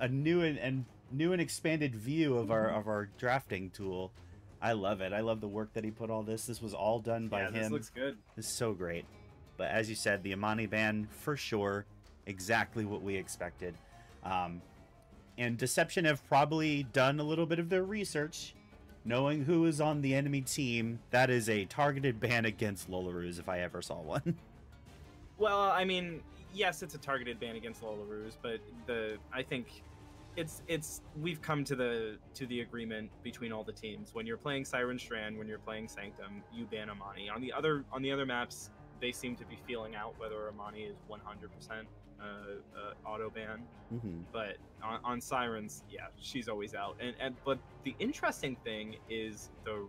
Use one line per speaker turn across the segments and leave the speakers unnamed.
a new and, and new and expanded view of our of our drafting tool. I love it. I love the work that he put all this. This was all done by
yeah,
him.
this looks good.
This is so great. But as you said, the Imani ban for sure, exactly what we expected. Um, and Deception have probably done a little bit of their research, knowing who is on the enemy team. That is a targeted ban against Lolaroos if I ever saw one.
Well, I mean, yes, it's a targeted ban against Lolaroos, but the I think it's it's we've come to the to the agreement between all the teams. When you're playing Siren Strand, when you're playing Sanctum, you ban Imani. On the other on the other maps, they seem to be feeling out whether Imani is 100% uh, uh, auto ban.
mm-hmm.
But on, on Sirens, yeah, she's always out. And, and but the interesting thing is the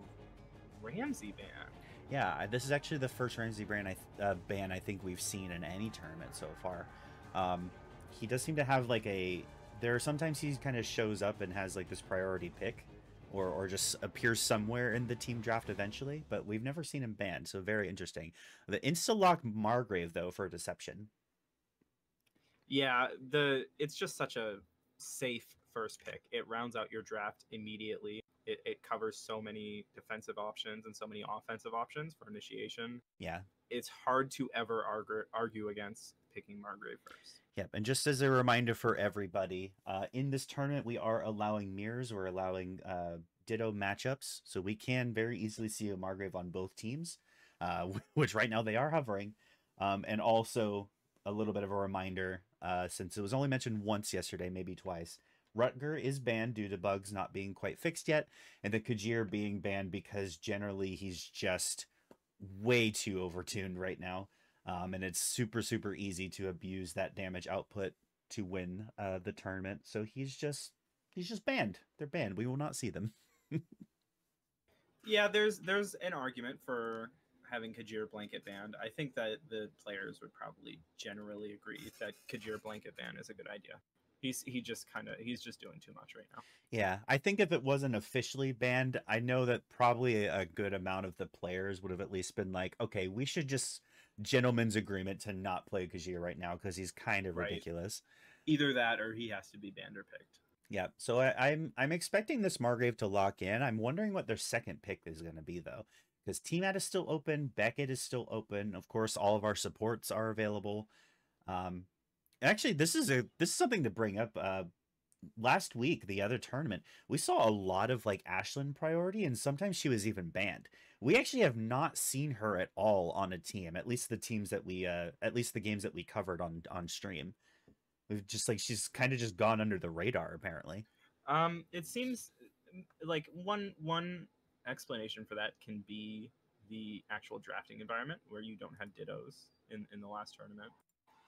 Ramsey ban.
Yeah, this is actually the first Ramsey ban I th- uh, ban I think we've seen in any tournament so far. Um, he does seem to have like a. There are sometimes he kind of shows up and has like this priority pick, or or just appears somewhere in the team draft eventually. But we've never seen him banned, so very interesting. The insta lock Margrave though for deception.
Yeah, the it's just such a safe first pick. It rounds out your draft immediately. It, it covers so many defensive options and so many offensive options for initiation.
Yeah,
It's hard to ever argue, argue against picking Margrave first.
Yep, and just as a reminder for everybody, uh, in this tournament we are allowing mirrors, we're allowing uh, ditto matchups, so we can very easily see a Margrave on both teams, uh, which right now they are hovering, um, and also a little bit of a reminder, uh, since it was only mentioned once yesterday, maybe twice. Rutger is banned due to bugs not being quite fixed yet, and the Kajir being banned because generally he's just way too overtuned right now um, and it's super super easy to abuse that damage output to win uh, the tournament. So he's just he's just banned. They're banned. We will not see them.
Yeah, there's there's an argument for having Kajir blanket banned. I think that the players would probably generally agree that Kajir blanket ban is a good idea. He's he just kind of he's just doing too much right now.
Yeah, I think if it wasn't officially banned, I know that probably a good amount of the players would have at least been like, okay, we should just gentleman's agreement to not play Kajir right now because he's kind of
Right.
ridiculous.
Either that or he has to be banned or picked.
Yeah, so I, I'm I'm expecting this Margrave to lock in. I'm wondering what their second pick is going to be though, because T-Mat is still open, Beckett is still open. Of course, all of our supports are available. Um, actually, this is a this is something to bring up. Uh, last week, the other tournament, we saw a lot of like Aisling priority, and sometimes she was even banned. We actually have not seen her at all on a team. At least the teams that we, uh, at least the games that we covered on on stream. We've just like she's kind of just gone under the radar apparently.
Um, it seems like one one explanation for that can be the actual drafting environment where you don't have dittos in in the last tournament.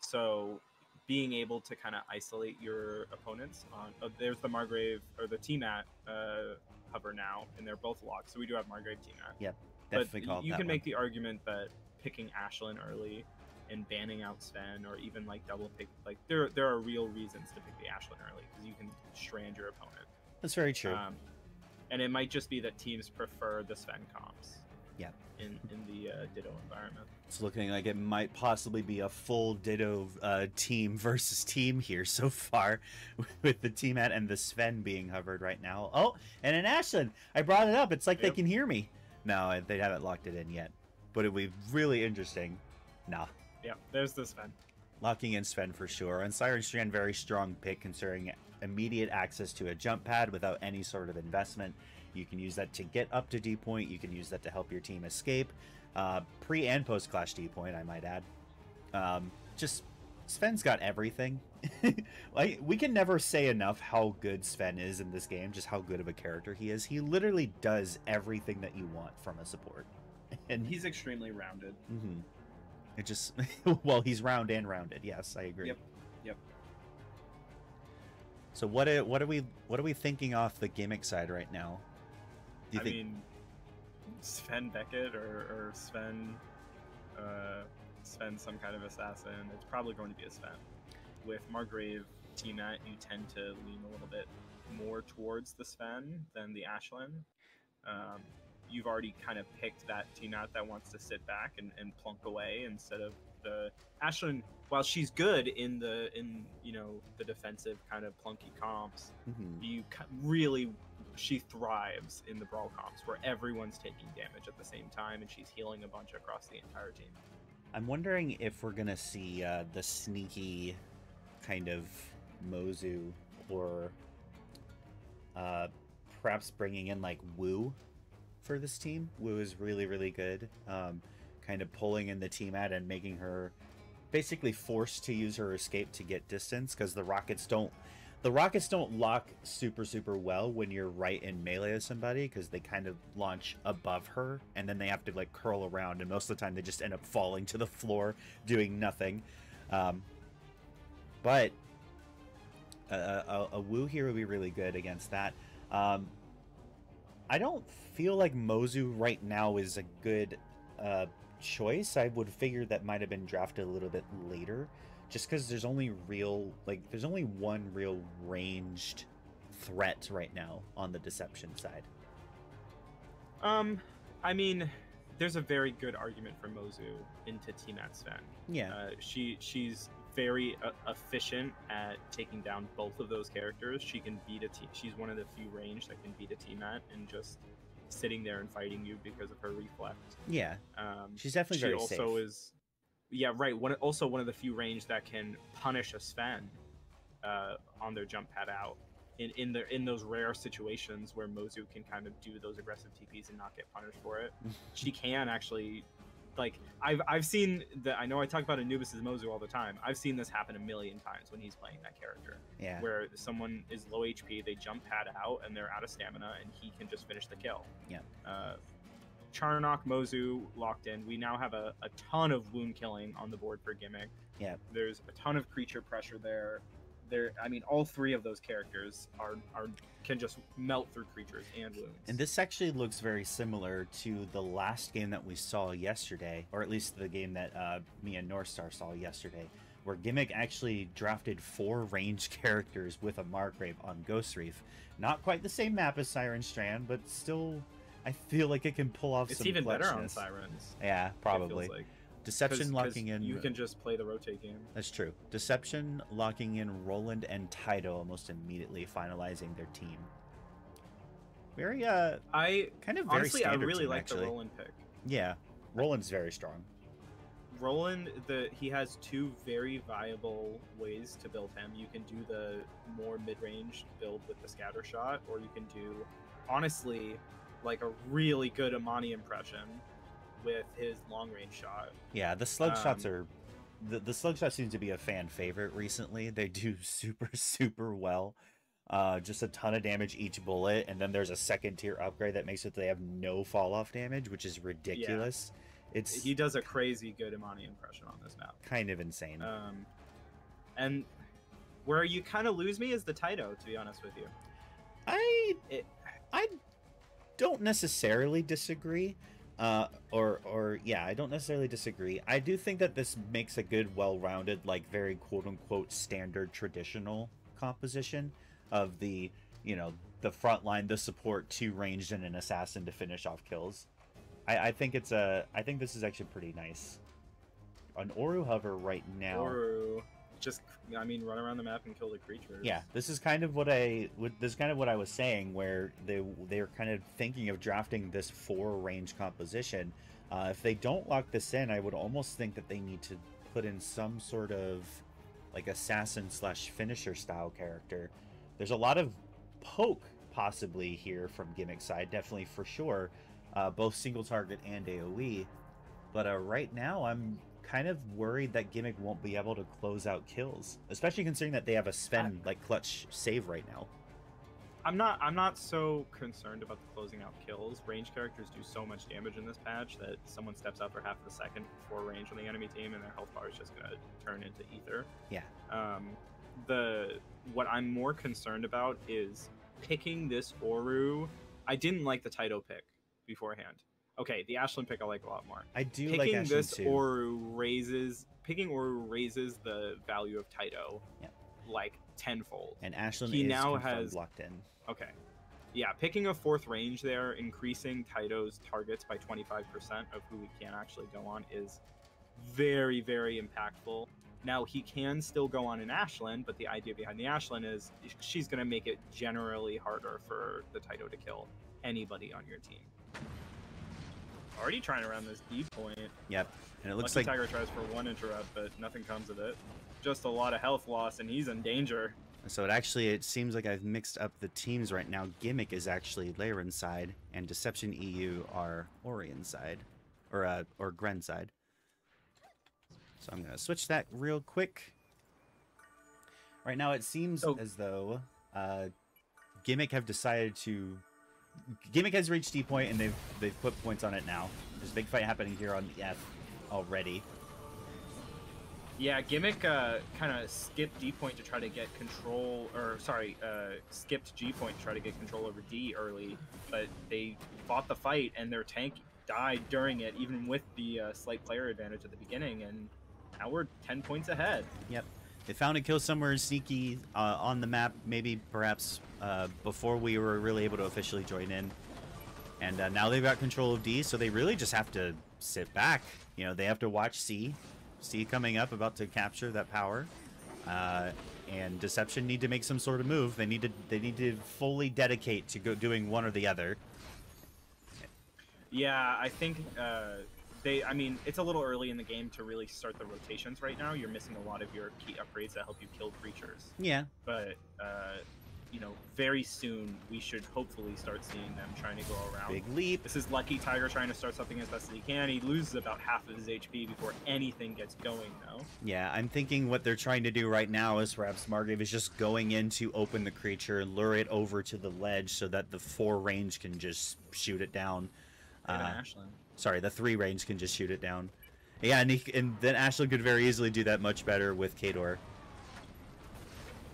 So being able to kind of isolate your opponents on uh, there's the Margrave or the T-Mat uh, hover now, and they're both locked. So we do have Margrave T-Mat.
Definitely
but
called
you can
one.
make the argument that picking Aisling early and banning out Sven, or even like double pick, like there there are real reasons to pick the Aisling early because you can strand your opponent.
That's very true.
Um, and it might just be that teams prefer the Sven comps.
Yeah.
In in the uh, Ditto environment.
it's looking like it might possibly be a full Ditto uh, team versus team here so far, with the T-Mat and the Sven being hovered right now. Oh, and an Aisling. I brought it up. It's like they can hear me. No, they haven't locked it in yet, but it would be really interesting. Nah,
Yeah, there's the Sven.
locking in Sven for sure. And Siren Strand, very strong pick considering immediate access to a jump pad without any sort of investment. You can use that to get up to D point. You can use that to help your team escape. Uh, pre and post clash D point, I might add. Um, just Sven's got everything. like we can never say enough how good Sven is in this game. Just how good of a character he is. He literally does everything that you want from a support. And
He's extremely rounded.
Mm-hmm. It just well, he's round and rounded. Yes, I agree.
Yep, yep.
So what are, what are we what are we thinking off the gimmick side right now? Do you
I
think
mean, Sven Beckett or, or Sven, uh, Sven some kind of assassin. It's probably going to be a Sven. With Margrave T-Mat, you tend to lean a little bit more towards the Sven than the Aisling. Um, you've already kind of picked that T-Mat that wants to sit back and, and plunk away instead of the Aisling, while she's good in the in you know the defensive kind of plunky comps,
Mhm.
you really she thrives in the brawl comps where everyone's taking damage at the same time and she's healing a bunch across the entire team.
I'm wondering if we're gonna see uh, the sneaky kind of Mozu or uh, perhaps bringing in like Wu for this team. Wu is really really good. Um, kind of pulling in the T-Mat and making her basically forced to use her escape to get distance because the rockets don't the rockets don't lock super super well when you're right in melee with somebody because they kind of launch above her and then they have to like curl around and most of the time they just end up falling to the floor doing nothing. Um, but a, a, a Wu here would be really good against that. Um, i don't feel like mozu right now is a good uh, choice. I would figure that might have been drafted a little bit later just because there's only real like there's only one real ranged threat right now on the deception side
Um, I mean, there's a very good argument for Mozu into T-Mat Sven.
yeah
Uh, she she's very uh, efficient at taking down both of those characters. She can beat a team. She's one of the few range that can beat a team a T-Mat and just sitting there and fighting you because of her reflect.
yeah
Um,
she's definitely
she
very
also
safe
is, yeah, right. One also one of the few range that can punish a Sven uh, on their jump pad out. In in the in those rare situations where Mozu can kind of do those aggressive TPs and not get punished for it, she can actually. Like I've I've seen that I know I talk about Anubis' Mozu all the time. I've seen this happen a million times when he's playing that character
yeah
where someone is low HP, they jump pad out and they're out of stamina, and he can just finish the kill.
Yeah.
Uh, Charnok, Mozu locked in. We now have a, a ton of wound killing on the board for Gimmick.
Yeah.
There's a ton of creature pressure there. There, I mean, all three of those characters are are can just melt through creatures and wounds.
And this actually looks very similar to the last game that we saw yesterday, or at least the game that uh, me and Northstar saw yesterday, where Gimmick actually drafted four range characters with a Margrave on Ghost Reef. Not quite the same map as Siren Strand, but still, I feel like it can pull off
it's
some
even better on. Sirens.
Yeah,
it feels
probably.
like. 'Cause-
Deception
'cause
locking in.
You can just play the rotate game.
That's true. Deception locking in Roland and Tyto almost immediately, finalizing their team. Very, uh,
I
kind of very
honestly, I really
team,
like
actually.
the Roland pick.
Yeah, Roland's very strong.
Roland, the he has two very viable ways to build him. You can do the more mid-range build with the scatter shot, or you can do, honestly, like a really good Imani impression with his long-range shot.
Yeah, the slug shots
Um,
are the the slug shot seems to be a fan favorite recently. They do super super well. Uh, just a ton of damage each bullet, and then there's a second tier upgrade that makes it they have no fall off damage, which is ridiculous. Yeah. It's
He does a crazy good Imani impression on this map.
kind of insane.
Um, and where you kind of lose me is the Tyto, to be honest with you.
I
It,
I don't necessarily disagree. Uh, or or yeah, I don't necessarily disagree. I do think that this makes a good, well-rounded, like very quote unquote standard traditional composition of the you know the front line, the support, two ranged, and an assassin to finish off kills. I, I think it's a I think this is actually pretty nice. An Oru hover right now.
or just, I mean, run around the map and kill the creatures.
Yeah, this is kind of what I would. This is kind of what I was saying, where they they're kind of thinking of drafting this four range composition. Uh, if they don't lock this in, I would almost think that they need to put in some sort of like assassin slash finisher style character. There's a lot of poke possibly here from gimmick side, definitely for sure, uh, both single target and AOE. But uh, right now, I'm kind of worried that gimmick won't be able to close out kills, especially considering that they have a Sven like clutch save right now.
I'm not. I'm not so concerned about the closing out kills. Range characters do so much damage in this patch that someone steps out for half of a second before range on the enemy team, and their health bar is just gonna turn into ether.
Yeah.
Um, the what I'm more concerned about is picking this Oru. I didn't like the Tyto pick beforehand. Okay, the Aisling pick I like a lot more.
I do
picking
like
this
too.
Oru raises picking Oru raises the value of Tyto
Yeah.
like tenfold.
and Aisling
he
is
now has-
locked in.
Okay. Yeah, picking a fourth range there, increasing Tyto's targets by 25% of who we can actually go on is very, very impactful. Now he can still go on an Aisling, but the idea behind the Aisling is she's going to make it generally harder for the Tyto to kill anybody on your team. Already trying around this D point.
Yep. And it looks
Lucky
like
Tiger tries for one interrupt, but nothing comes of it. Just a lot of health loss, and he's in danger.
so. It actually it seems like I've mixed up the teams right now. Gimmick is actually Laren side, and Deception EU are Orion side, or uh, or Gren side. So I'm gonna switch that real quick. Right now, it seems
So-
as though uh, Gimmick have decided to. Gimmick has reached D point, and they've they've put points on it now. There's a big fight happening here on the F already.
Yeah, Gimmick uh, kind of skipped D point to try to get control, or sorry, uh, skipped G point to try to get control over D early, but they fought the fight and their tank died during it, even with the uh, slight player advantage at the beginning, and now we're 10 points ahead.
Yep. They found a kill somewhere sneaky uh, on the map, maybe perhaps uh, before we were really able to officially join in. And uh, now they've got control of D, so they really just have to sit back. You know, they have to watch C. C coming up, about to capture that power. Uh, and Deception need to make some sort of move. They need to they need to fully dedicate to go doing one or the other.
Yeah, I think uh, they. I mean, it's a little early in the game to really start the rotations right now. You're missing a lot of your key upgrades that help you kill creatures.
Yeah,
But uh, you know, very soon we should hopefully start seeing them trying to go around.
big leap.
This is Lucky Tiger trying to start something as best as he can. He loses about half of his HP before anything gets going, though.
Yeah, I'm thinking what they're trying to do right now is perhaps Margrave is just going in to open the creature and lure it over to the ledge so that the four range can just shoot it down. Uh,
Aisling.
Sorry, the three range can just shoot it down. Yeah, and, he, and then Ashley could very easily do that much better with Kador.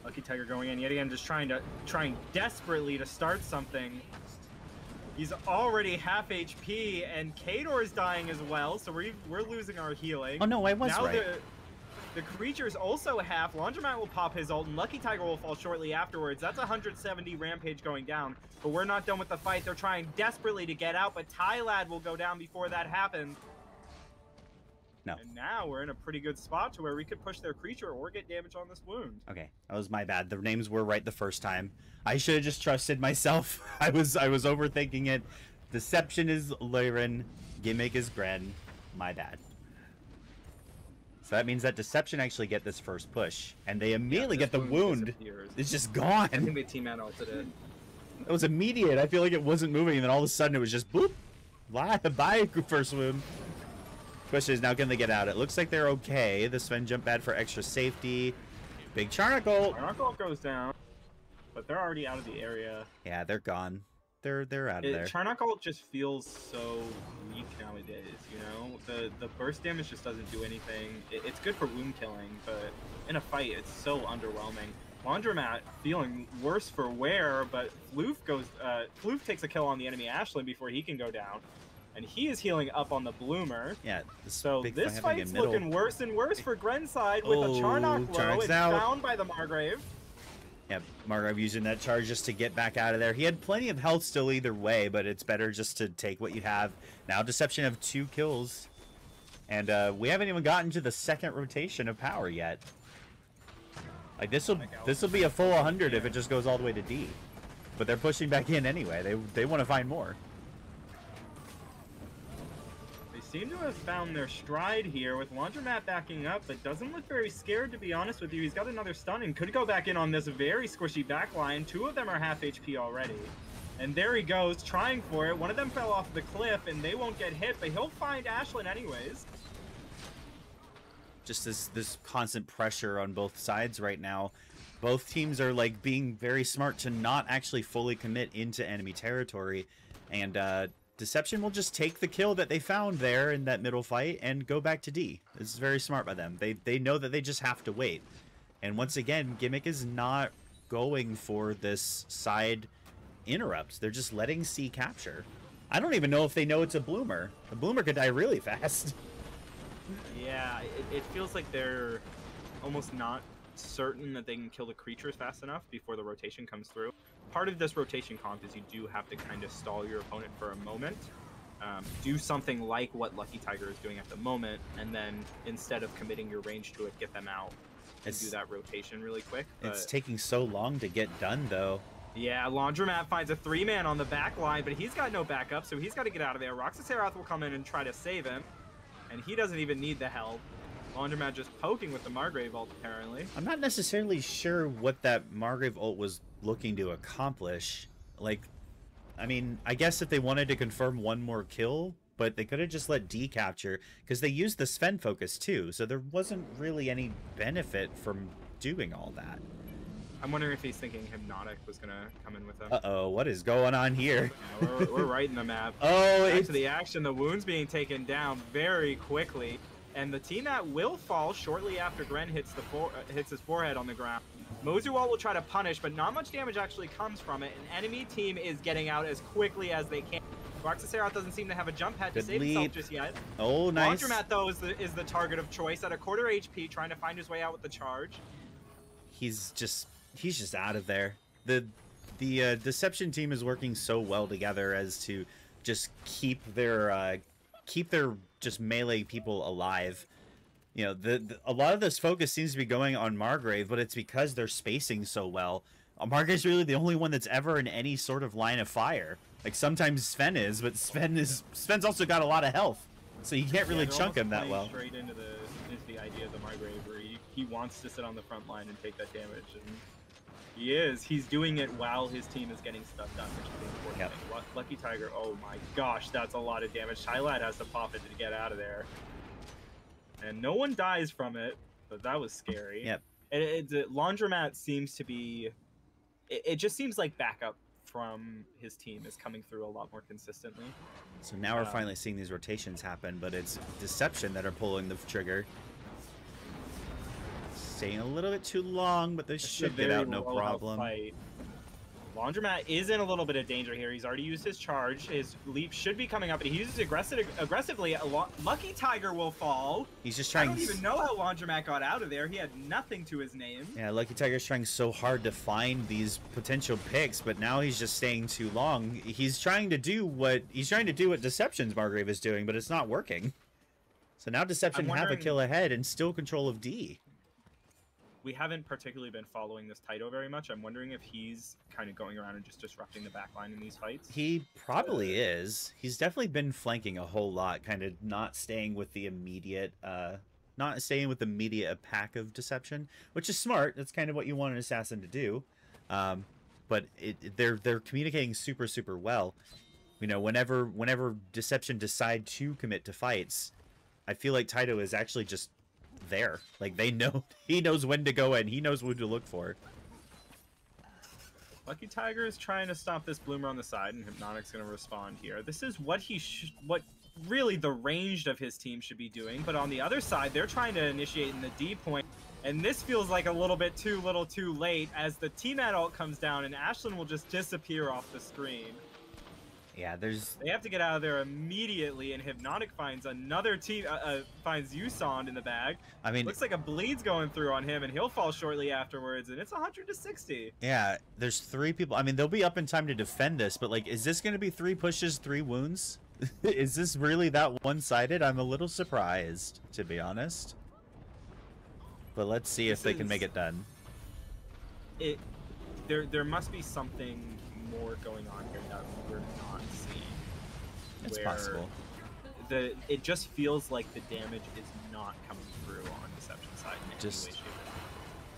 Lucky Tiger going in yet again, just trying to trying desperately to start something. He's already half HP, and Kador's dying as well, so we're we're losing our healing.
Oh no, I was
now
right.
the the creature's also half. Laundromat will pop his ult, and Lucky Tiger will fall shortly afterwards. That's 170 Rampage going down, but we're not done with the fight. They're trying desperately to get out, but Tylad will go down before that happens.
No.
And now we're in a pretty good spot to where we could push their creature or get damage on this wound.
Okay, that was my bad. The names were right the first time. I should have just trusted myself. I was I was overthinking it. Deception is Lyran, gimmick is Gren. My bad. So that means that Deception actually get this first push, and they immediately
Yeah,
get the
this
wound. It's just
I think
gone.
the T-Mat ulted it.
It was immediate. I feel like it wasn't moving, and then all of a sudden it was just boop. Bye, bye first wound. Question is now can they get out? It looks like they're okay. The Sven jump bad for extra safety. Big Charnacle.
Arnold goes down, but they're already out of the area.
Yeah, they're gone. They're they're out of
It,
there.
Charnakal just feels so weak nowadays, you know? The the burst damage just doesn't do anything. It, it's good for wound killing, but in a fight, it's so underwhelming. Laundromat feeling worse for wear, but Floof goes. Uh, Floof takes a kill on the enemy Aisling before he can go down, and he is healing up on the Bloomer.
Yeah, this
So this fight's looking worse and worse for Grenside with
Oh,
a Charnok low. It's
out.
found by the Margrave.
Yeah, Margrave using that charge just to get back out of there. He had plenty of health still either way, but it's better just to take what you have. Now Deception have two kills. And uh, we haven't even gotten to the second rotation of power yet. Like this will this will be a full 100 if it just goes all the way to D. But they're pushing back in anyway. They they want to find more.
They seem to have found their stride here with Laundromat backing up, but doesn't look very scared to be honest with you. He's got another stun and could go back in on this very squishy backline. Two of them are half HP already. And there he goes, trying for it. One of them fell off the cliff and they won't get hit, but he'll find Aisling anyways.
just this this constant pressure on both sides right now. Both teams are like being very smart to not actually fully commit into enemy territory, and uh, Deception will just take the kill that they found there in that middle fight and go back to D. This is very smart by them. They they know that they just have to wait, and once again, Gimmick is not going for this side interrupt. They're just letting C capture. I don't even know if they know it's a bloomer. The bloomer could die really fast.
Yeah, it, it feels like they're almost not certain that they can kill the creatures fast enough before the rotation comes through. Part of this rotation comp is you do have to kind of stall your opponent for a moment um, do something like what Lucky Tiger is doing at the moment, and then instead of committing your range to it, get them out and
It's
do that rotation really quick.
it's taking so long to get done though.
yeah, Laundromat finds a three man on the back line, but he's got no backup, so he's got to get out of there. Roxas Herath will come in and try to save him, and he doesn't even need the help. Laundromat just poking with the Margrave ult, apparently.
I'm not necessarily sure what that Margrave ult was looking to accomplish. Like, I mean, I guess if they wanted to confirm one more kill, but they could have just let D capture because they used the Sven focus too, so there wasn't really any benefit from doing all that.
I'm wondering if he's thinking Hypnotic was going to come in with him.
Uh oh, what is going on here?
We're, we're right in the map.
Oh,
Back
it's
to the action, the wounds being taken down very quickly, and the team that will fall shortly after Gren hits the for- uh, hits his forehead on the ground. Mozual will try to punish, but not much damage actually comes from it. An enemy team is getting out as quickly as they can. Roxaseroth doesn't seem to have a jump pad to
Good
save himself just yet.
oh nice.
Laundromat though is the is the target of choice at a quarter HP, trying to find his way out with the charge.
he's just he's just out of there. The the uh, deception team is working so well together as to just keep their uh, keep their just melee people alive. You know, the, the a lot of this focus seems to be going on Margrave, but it's because they're spacing so well. Uh, Margrave's really the only one that's ever in any sort of line of fire. Like sometimes Sven is, but Sven is Sven's also got a lot of health, so you can't really
Yeah,
chunk him that well.
Straight into the into the idea of the Margrave, where he, he wants to sit on the front line and take that damage, and he is. He's doing it while his team is getting stuff done, which is important
Yep.
thing. Lucky Tiger, oh my gosh, that's a lot of damage. Tylad has to pop it to get out of there, and no one dies from it, but that was scary.
Yep.
It, it, the laundromat seems to be. It, it just seems like backup from his team is coming through a lot more consistently.
So now we're
Um,
finally seeing these rotations happen, but it's Deception that are pulling the trigger. Staying a little bit too long, but this
a
should get out no problem.
fight. Laundromat is in a little bit of danger here. He's already used his charge. His leap should be coming up, but he uses aggressive aggressively. Lucky Tiger will fall.
He's just trying.
I don't even know how Laundromat got out of there. He had nothing to his name.
Yeah, Lucky Tiger's trying so hard to find these potential picks, but now he's just staying too long. He's trying to do what he's trying to do what Deception's Margrave is doing, but it's not working. So now Deception have a kill ahead and still control of D.
We haven't particularly been following this Tyto very much. I'm wondering if he's kind of going around and just disrupting the backline in these fights.
He probably is. He's definitely been flanking a whole lot, kind of not staying with the immediate, uh, not staying with the immediate pack of deception, which is smart. That's kind of what you want an assassin to do. Um, but it, it- they're they're communicating super super well. You know, whenever whenever deception decide to commit to fights, I feel like Tyto is actually just there. Like they know he knows when to go in. He knows what to look for.
Lucky Tiger is trying to stop this bloomer on the side, and Hypnotic's going to respond here. This is what he what really the ranged of his team should be doing. But on the other side, they're trying to initiate in the D point, and this feels like a little bit too little, too late as the team adult comes down, and Aisling will just disappear off the screen.
Yeah, there's
They have to get out of there immediately, and Hypnotic finds another team, uh, uh, finds in the bag.
I mean
Looks like a bleed's going through on him, and he'll fall shortly afterwards, and it's 100 to 60.
Yeah, there's three people. I mean, they'll be up in time to defend this, but like, is this going to be three pushes, three wounds? is this really that one-sided? I'm a little surprised, to be honest. But let's see if
This
they can make it done.
it there there must be something more going on here that we're not seeing.
It's possible.
The it just feels like the damage is not coming through on Deception side in any
Just-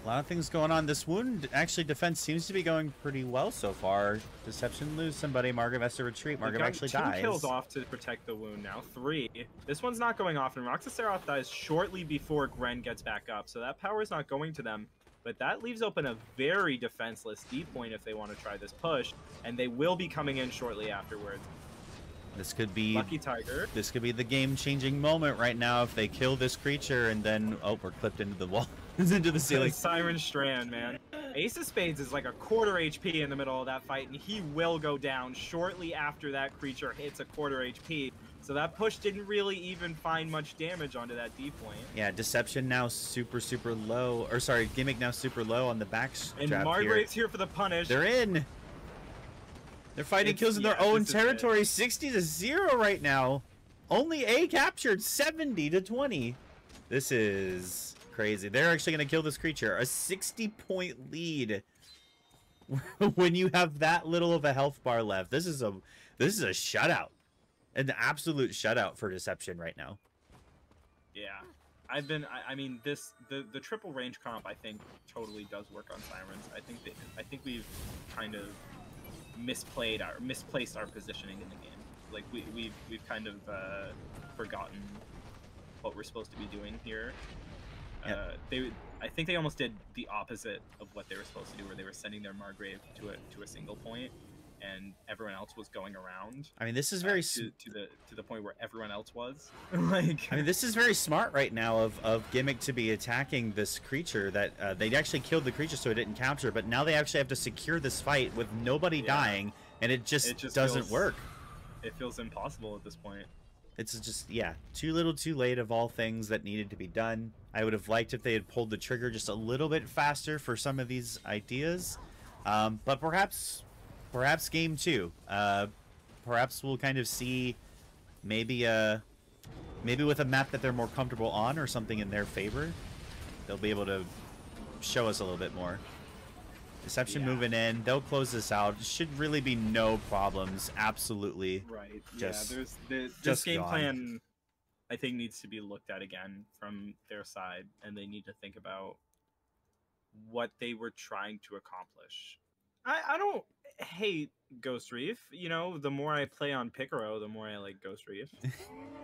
A lot of things going on. This wound, actually, defense seems to be going pretty well so far. Deception lose somebody. Margrave has to retreat.
Margrave
actually
two
dies.
kills off to protect the wound now. Three. This one's not going off, and Roxaseroth dies shortly before Gren gets back up, so that power is not going to them. But that leaves open a very defenseless D point if they want to try this push, and they will be coming in shortly afterwards.
This could be
Lucky Tiger.
this could be the game-changing moment right now if they kill this creature and then oh, we're clipped into the wall, into the ceiling.
Siren Strand, man. Ace of Spades is like a quarter HP in the middle of that fight, and he will go down shortly after that creature hits a quarter HP. So that push didn't really even find much damage onto that D point.
Yeah, deception now super super low, or sorry, gimmick now super low on the back
And
strap here.
Here for the punish.
They're in. They're fighting
It's-
kills in their own
this is it.
territory, 60 to 0 right now. Only A captured 70 to 20. This is crazy. They're actually going to kill this creature. A 60 point lead when you have that little of a health bar left. This is a this is a shutout. An absolute shutout for deception right now.
Yeah, I've been. I, I mean, this the the triple range comp I think totally does work on sirens. I think that I think we've kind of misplayed our misplaced our positioning in the game. Like we we've we've kind of uh, forgotten what we're supposed to be doing here.
Yep.
Uh, they I think they almost did the opposite of what they were supposed to do, where they were sending their Margrave to a to a single point, and everyone else was going around.
I mean, this is
uh,
very s-
to, to the to the point where everyone else was like
I mean, this is very smart right now of, of Gimmick to be attacking this creature that uh, they actually killed the creature so it didn't capture, but now they actually have to secure this fight with nobody
Yeah.
dying, and it just,
It just
doesn't
feels-
work.
it feels impossible at this point.
It's just, yeah, too little too late of all things that needed to be done. I would have liked if they had pulled the trigger just a little bit faster for some of these ideas. Um, but perhaps, perhaps game two. Uh, perhaps we'll kind of see maybe uh maybe with a map that they're more comfortable on or something in their favor. They'll be able to show us a little bit more. Deception
Yeah.
moving in. They'll close this out. Should really be no problems. Absolutely.
Right.
Just-
yeah. There's the, this
just
game
gone.
plan. I think needs to be looked at again from their side, and they need to think about what they were trying to accomplish. I, I don't hate Ghost Reef. You know, the more I play on Picaro, the more I like Ghost Reef.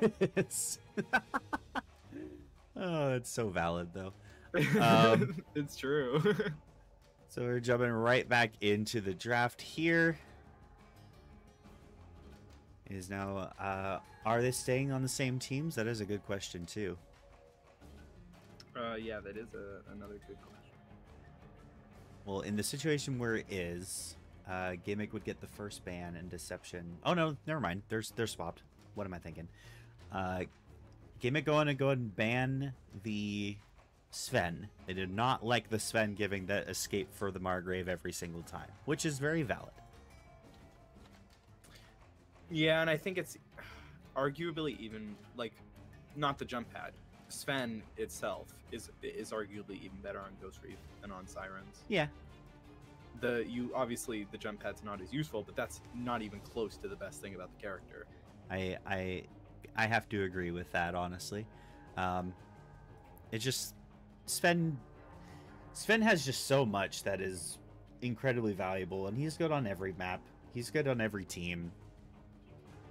It's- oh, it's so valid though. Um,
it's true.
So we're jumping right back into the draft here. Is now, uh, are they staying on the same teams? That is a good question too.
uh, yeah, that is a, another good question.
Well, in the situation where it is, uh, Gimmick would get the first ban and Deception. Oh no, never mind. They're they're swapped. What am I thinking? Uh, Gimmick going to go and ban the Sven. They did not like the Sven giving that escape for the Margrave every single time, which is very valid.
Yeah, and I think it's arguably even like not the jump pad. Sven itself is is arguably even better on Ghost Reef than on Sirens.
Yeah,
The you obviously the jump pad's not as useful, but that's not even close to the best thing about the character.
I I I have to agree with that honestly. Um, it just Sven Sven has just so much that is incredibly valuable, and he's good on every map. He's good on every team.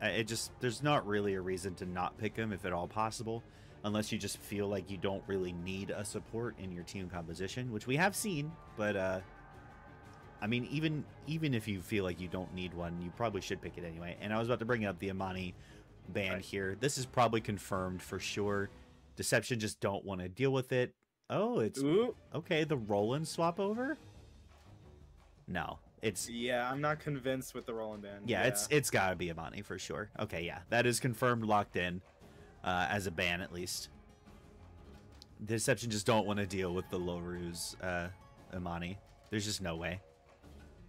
It just there's not really a reason to not pick him if at all possible, unless you just feel like you don't really need a support in your team composition, which we have seen. But uh, I mean, even even if you feel like you don't need one, you probably should pick it anyway. And I was about to bring up the Imani ban
Right.
here. This is probably confirmed for sure. Deception just don't want to deal with it. Oh, it's
Ooh,
okay. The Roland swap over. No, it's
yeah, I'm not convinced with the Roland ban.
yeah, it's it's got to be Imani for sure. Okay, yeah, that is confirmed, locked in, uh, as a ban at least. Deception just don't want to deal with the Loru's uh, Imani. There's just no way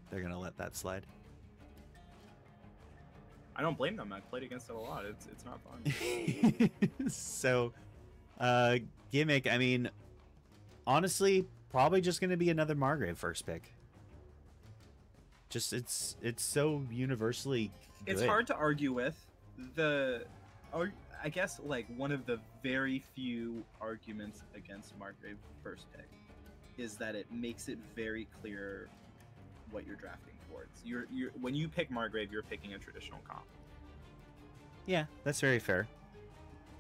they're gonna let that slide.
I don't blame them. I've played against it a lot. It's it's not fun.
so, uh, gimmick. I mean, honestly, probably just gonna be another Margrave first pick. Just it's it's so universally.
it's hard to argue with the ar- i guess like one of the very few arguments against margrave first pick is that it makes it very clear what you're drafting towards you're, you're when you pick margrave you're picking a traditional comp
Yeah, that's very fair.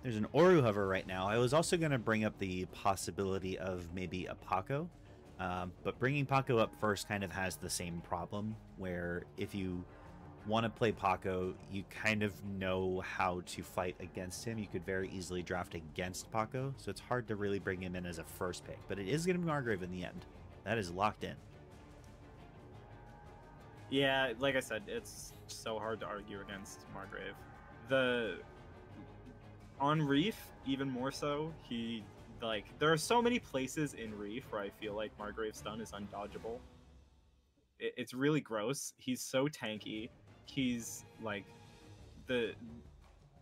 There's an Oru hover right now. I was also going to bring up the possibility of maybe a Pakko, um, but bringing Pakko up first kind of has the same problem where if you want to play Pakko, you kind of know how to fight against him. You could very easily draft against Pakko, so it's hard to really bring him in as a first pick. But it is going to be Margrave in the end. That is locked in.
Yeah like i said it's so hard to argue against margrave the on reef even more so he like there are so many places in reef where i feel like Margrave's stun is undodgeable it, it's really gross. He's so tanky. He's like the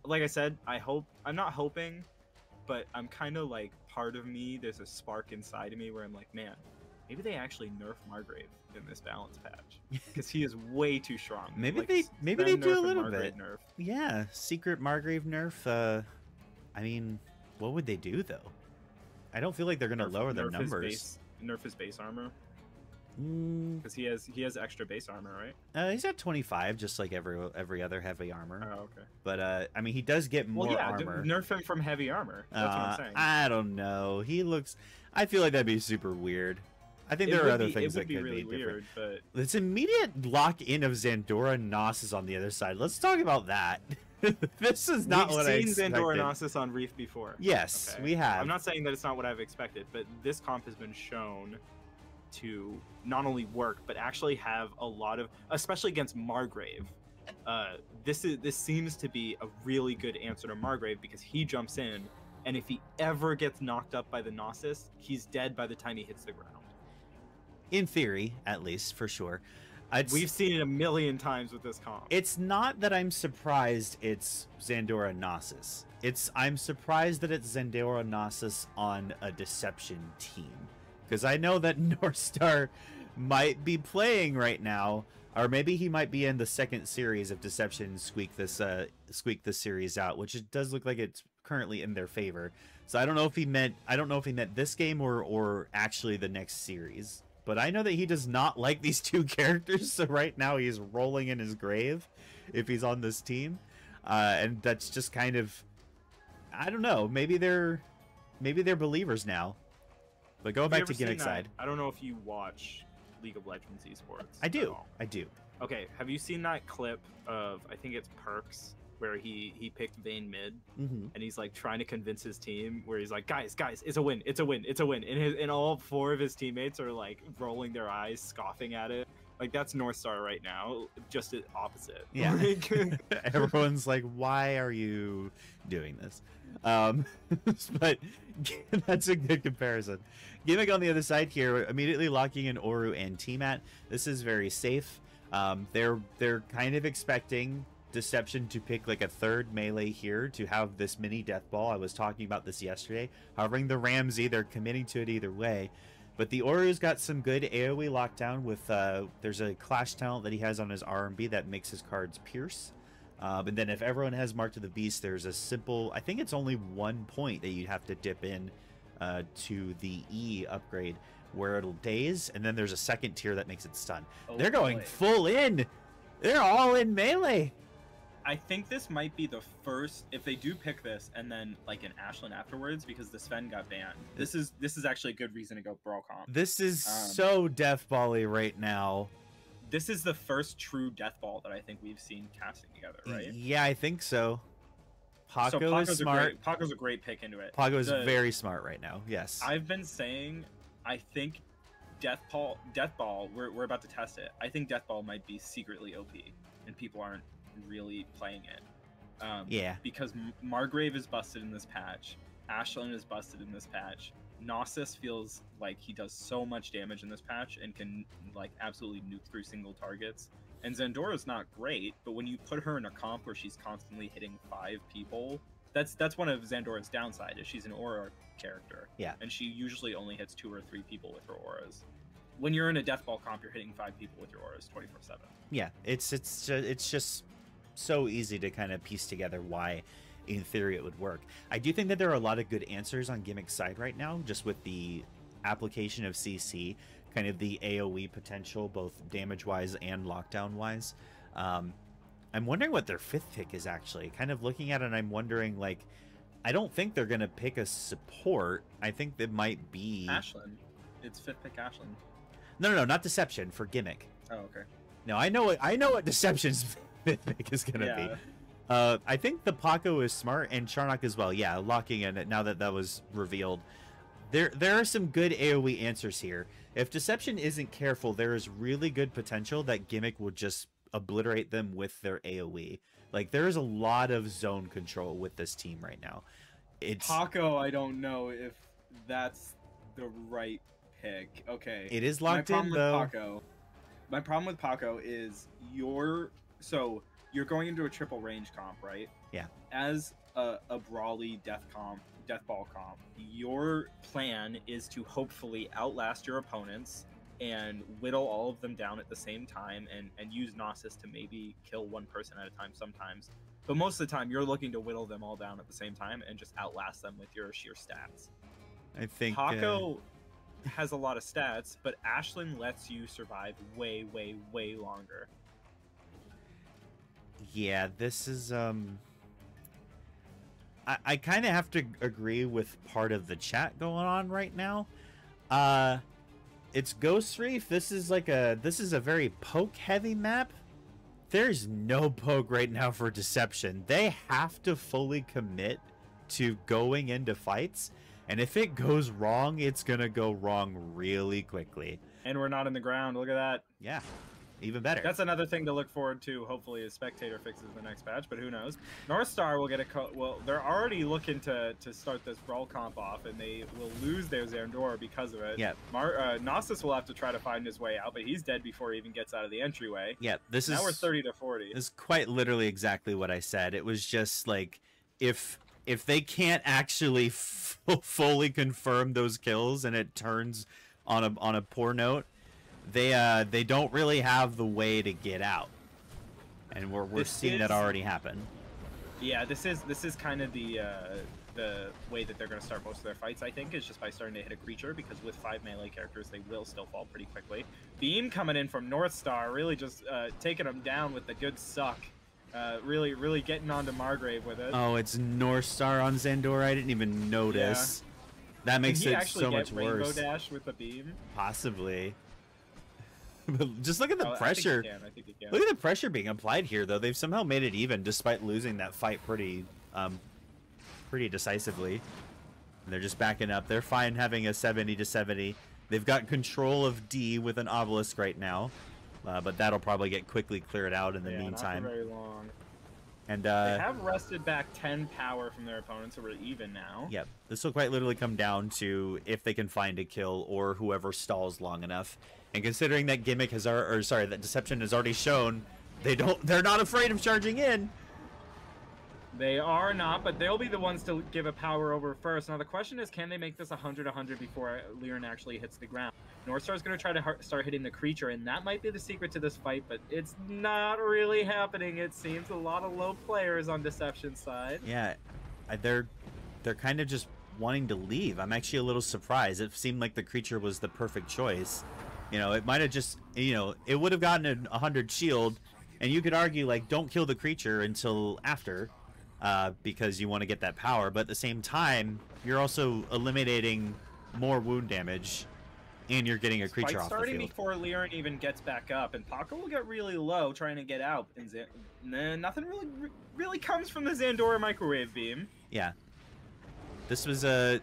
like I said, I hope I'm not hoping, but I'm kind of like part of me. There's a spark inside of me where I'm like, man, maybe they actually nerf Margrave in this balance patch because he is way too strong.
Maybe
Like,
they- maybe they do a little bit.
Nerf.
Yeah, secret Margrave nerf. Uh, I mean, what would they do though? I don't feel like they're gonna
Nerf-
lower their
nerf his
numbers.
base- nerf his base armor
Mm,
because he has he has extra base armor, right?
uh, he's at 25, just like every every other heavy armor.
Oh, okay.
But uh, I mean, he does get more
Well, yeah,
armor.
nerf him from heavy armor. That's what
Uh,
I'm saying.
I don't know. He looks. I feel like that'd be super weird. I think
It
there are other
be-
things that
be
could
really
be different.
weird, but
This immediate lock in of Zandora and Knossos on the other side. Let's talk about that. this is not
we've
what I've
seen. Zandora Knossos on Reef before.
Yes,
Okay.
we have.
I'm not saying that it's not what I've expected, but this comp has been shown to not only work but actually have a lot of, especially against Margrave. Uh, this is this seems to be a really good answer to Margrave because he jumps in, and if he ever gets knocked up by the Knossos, he's dead by the time he hits the ground.
In theory, at least for sure.
We've seen it a million times with this comp.
It's not that I'm surprised it's Zandora Knossos. It's I'm surprised that it's Zandora Knossos on a deception team. Because I know that Northstar might be playing right now, or maybe he might be in the second series of Deception squeak this uh squeak this series out, which it does look like it's currently in their favor. So I don't know if he meant I don't know if he meant this game or or actually the next series. But I know that he does not like these two characters, so right now he's rolling in his grave if he's on this team. Uh, and that's just kind of I don't know, maybe they're maybe they're believers now. But going back to gimmick side.
I don't know if you watch League of Legends esports.
I do. I do.
Okay, have you seen that clip of I think it's Perkz where he he picked Vayne mid
Mm-hmm.
and he's like trying to convince his team where he's like, guys, guys, it's a win, it's a win, it's a win, and his and all four of his teammates are like rolling their eyes, scoffing at it. Like that's North Star right now, just the opposite.
Yeah.
Like,
Everyone's like, "Why are you doing this?" Um, but that's a good comparison. Gimmick on the other side here, immediately locking in Oru and T-Mat. This is very safe. Um, they're they're kind of expecting Deception to pick like a third melee here to have this mini death ball. I was talking about this yesterday. Hovering the Ramsey, they're committing to it either way. But the Oru's got some good AoE lockdown with uh there's a clash talent that he has on his RMB that makes his cards pierce. Um, and then if everyone has Mark of the Beast, there's a simple I think it's only one point that you'd have to dip in uh, to the E upgrade where it'll daze, and then there's a second tier that makes it stun.
Oh,
They're going
boy.
full in. They're all in melee.
I think this might be the first if they do pick this and then like an Aisling afterwards because the Sven got banned. This is this is actually a good reason to go Brawl Comp.
This is
Um,
so death bally right now.
This is the first true death ball that I think we've seen casting together, right?
Yeah, I think so. Pakko
so
is smart.
A great, Pakko's a great pick into it.
Pakko is
The-
very smart right now. Yes.
I've been saying, I think Death Ball, Death Ball, we're, we're about to test it. I think Death Ball might be secretly OP, and people aren't really playing it. Um,
yeah.
Because Margrave is busted in this patch, Aisling is busted in this patch. Knossos feels like he does so much damage in this patch and can like absolutely nuke through single targets. And Zandora's not great, but when you put her in a comp where she's constantly hitting five people, that's that's one of Zandora's downside is she's an aura character.
Yeah.
And she usually only hits two or three people with her auras. When you're in a death ball comp, you're hitting five people with your auras 24 seven.
Yeah. It's it's it's just so easy to kind of piece together why in theory it would work. I do think that there are a lot of good answers on gimmick side right now just with the application of CC, kind of the AoE potential both damage wise and lockdown wise. Um I'm wondering what their fifth pick is actually. Kind of looking at it, I'm wondering like I don't think they're gonna pick a support. I think it might be
Aisling. It's fifth pick Aisling.
no, no, no, not deception for gimmick.
Oh, okay.
No, I know what I know what deception's pick is gonna be. Uh, I think the Pakko is smart and Charnok as well. Yeah, locking in it now that that was revealed. There, there are some good AOE answers here. If Deception isn't careful, there is really good potential that Gimmick will just obliterate them with their AOE. Like there is a lot of zone control with this team right now. It's
Pakko, I don't know if that's the right pick. Okay.
it is locked in though.
Pakko
My problem with Pakko is you're so you're going into a triple range comp, right?
Yeah.
As a, a brawly death comp, death ball comp,
Your plan is to hopefully outlast your opponents and whittle all of them down at the same time and, and use Knossos to maybe kill one person at a time sometimes. But most of the time, you're looking to whittle them all down at the same time and just outlast them with your sheer stats.
I think. uh,
has a lot of stats, but Aisling lets you survive way, way, way longer.
Yeah, this is um I, I kind of have to agree with part of the chat going on right now. Uh it's Ghost Reef. This is like a this is a very poke heavy map. There's no poke right now for deception. They have to fully commit to going into fights. And if it goes wrong, it's gonna go wrong really quickly.
And we're not in the ground. Look at that.
Yeah. Even better.
That's another thing to look forward to. Hopefully, as spectator fixes the next patch, but who knows? Northstar will get a co- well. They're already looking to to start this brawl comp off, and they will lose their Zandora because of it.
Yeah.
Mar- uh, Knossos will have to try to find his way out, but he's dead before he even gets out of the entryway.
yeah, this
now
is
we're thirty to forty.
This is quite literally exactly what I said. It was just like if if they can't actually f- fully confirm those kills and it turns on a on a poor note, they uh they don't really have the way to get out. And we're we're
This
seeing that already happen.
Yeah, this is this is kind of the uh, the way that they're going to start most of their fights. I think is just by starting to hit a creature because with five melee characters, they will still fall pretty quickly. Beam coming in from Northstar, really just uh, taking them down with the good suck. Uh, really, really getting onto Margrave with it.
Oh, it's Northstar on Zandora. I didn't even notice. Yeah.
That
makes it so
get
much
Rainbow
worse.
Dash with the beam?
Possibly. Just look at the
Oh,
pressure.
I think he can. I think he can.
Look at the pressure being applied here, though. They've somehow made it even, despite losing that fight pretty, um, pretty decisively. And they're just backing up. They're fine having a 70 to 70. They've got control of D with an obelisk right now, uh, but that'll probably get quickly cleared out in the
yeah,
meantime.
Not very long.
And
they
uh,
have wrested back 10 power from their opponents, so we're even now.
Yep. This will quite literally come down to if they can find a kill or whoever stalls long enough. And considering that gimmick has ar- or sorry, that deception has already shown they don't they're not afraid of charging in.
They are not, but they'll be the ones to give a power over first. Now the question is, can they make this 100-100 before Lirin actually hits the ground? Northstar's going to try to start hitting the creature, and that might be the secret to this fight, but it's not really happening. It seems a lot of low players on Deception side.
Yeah. They're they're kind of just wanting to leave. I'm actually a little surprised. It seemed like the creature was the perfect choice. You know, it might have just you know, it would have gotten a 100 shield and you could argue like don't kill the creature until after uh, because you want to get that power, but at the same time, you're also eliminating more wound damage, and you're getting a creature
Fight
off the
starting
field.
before Lirin even gets back up, and Pakko will get really low trying to get out, and nah, nothing really really comes from the Zandora microwave beam.
Yeah, this was a.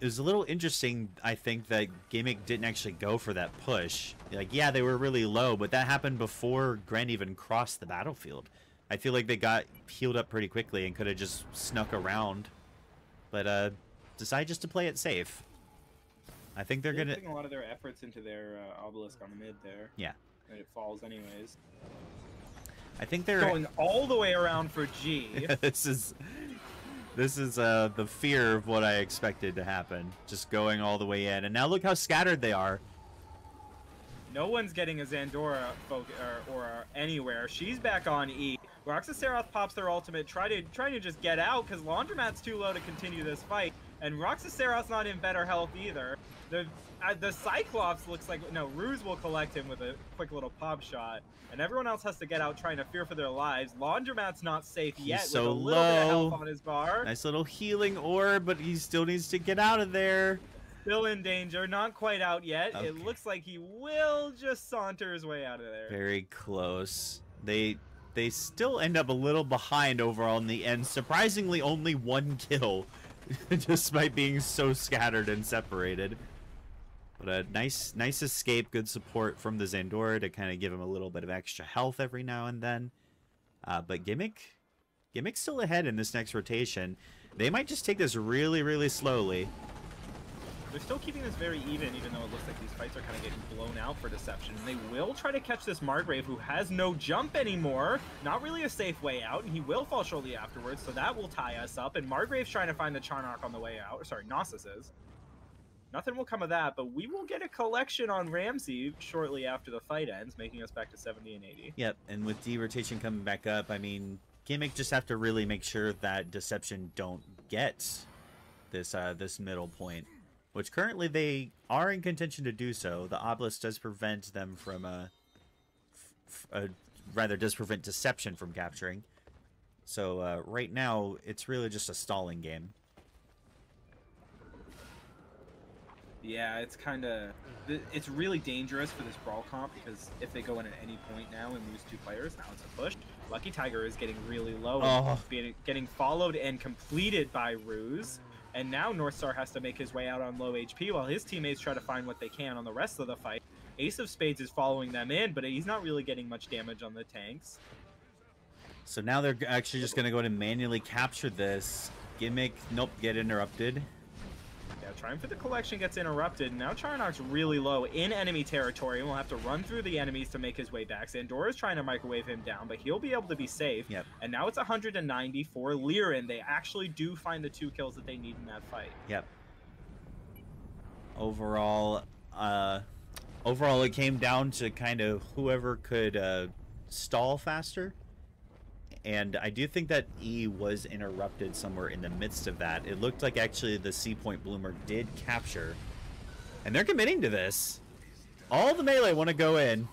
It was a little interesting, I think, that Gimmick didn't actually go for that push. Like, yeah, they were really low, but that happened before Grant even crossed the battlefield. I feel like they got healed up pretty quickly and could have just snuck around, but uh, decided just to play it safe. I think they're
They're
gonna.
putting a lot of their efforts into their uh, obelisk on the mid there.
Yeah.
And it falls anyways.
I think they're
Going all the way around for G.
this is this is uh the fear of what I expected to happen. Just going all the way in, and now look how scattered they are.
No one's getting a Zandora or, or anywhere. She's back on E. Roxaseroth pops their ultimate, try to trying to just get out because Laundromat's too low to continue this fight, and Roxaseroth's not in better health either. The uh, the Cyclops looks like no Ruse will collect him with a quick little pop shot, and everyone else has to get out trying to fear for their lives. Laundromat's not safe
He's
yet
so
with a little bit of
low.
health on his bar.
Nice little healing orb, but he still needs to get out of there.
Still in danger, not quite out yet.
Okay.
It looks like he will just saunter his way out of there.
Very close. They they still end up a little behind overall in the end. Surprisingly, only one kill, despite being so scattered and separated. But a nice nice escape, good support from the Zandora to kind of give him a little bit of extra health every now and then. Uh, but gimmick, gimmick's still ahead in this next rotation. They might just take this really really slowly.
they're still keeping this very even, even though it looks like these fights are kind of getting blown out for Deception. And they will try to catch this Margrave, who has no jump anymore. Not really a safe way out, and he will fall shortly afterwards, so that will tie us up. And Margrave's trying to find the Charnok on the way out. Or, sorry, Knossos is. Nothing will come of that, but we will get a collection on Ramsey shortly after the fight ends, making us back to 70 and 80.
Yep, and with D rotation coming back up, I mean, Gimmick just have to really make sure that Deception don't get this uh, this middle point, which currently they are in contention to do so. The Obelisk does prevent them from, uh, uh rather does prevent Deception from capturing. So uh, right now, it's really just a stalling game.
Yeah, it's kind of it's really dangerous for this brawl comp because if they go in at any point now and lose two players, now it's a push. Lucky Tiger is getting really low,
Oh.
being, getting followed and completed by Ruse. And now Northstar has to make his way out on low HP while his teammates try to find what they can on the rest of the fight. Ace of Spades is following them in, but he's not really getting much damage on the tanks.
So now they're actually just going to go ahead and manually capture this. Gimmick, nope, get interrupted.
Yeah, trying for the collection gets interrupted. Now Charnok's really low in enemy territory and will have to run through the enemies to make his way back. Zandora's trying to microwave him down, but he'll be able to be safe.
Yep.
And now it's 190 for Lirin. They actually do find the two kills that they need in that fight.
Yep. Overall, uh, overall, it came down to kind of whoever could uh, stall faster. And I do think that E was interrupted somewhere in the midst of that. It looked like actually the C point bloomer did capture, and they're committing to this. All the melee want to go in.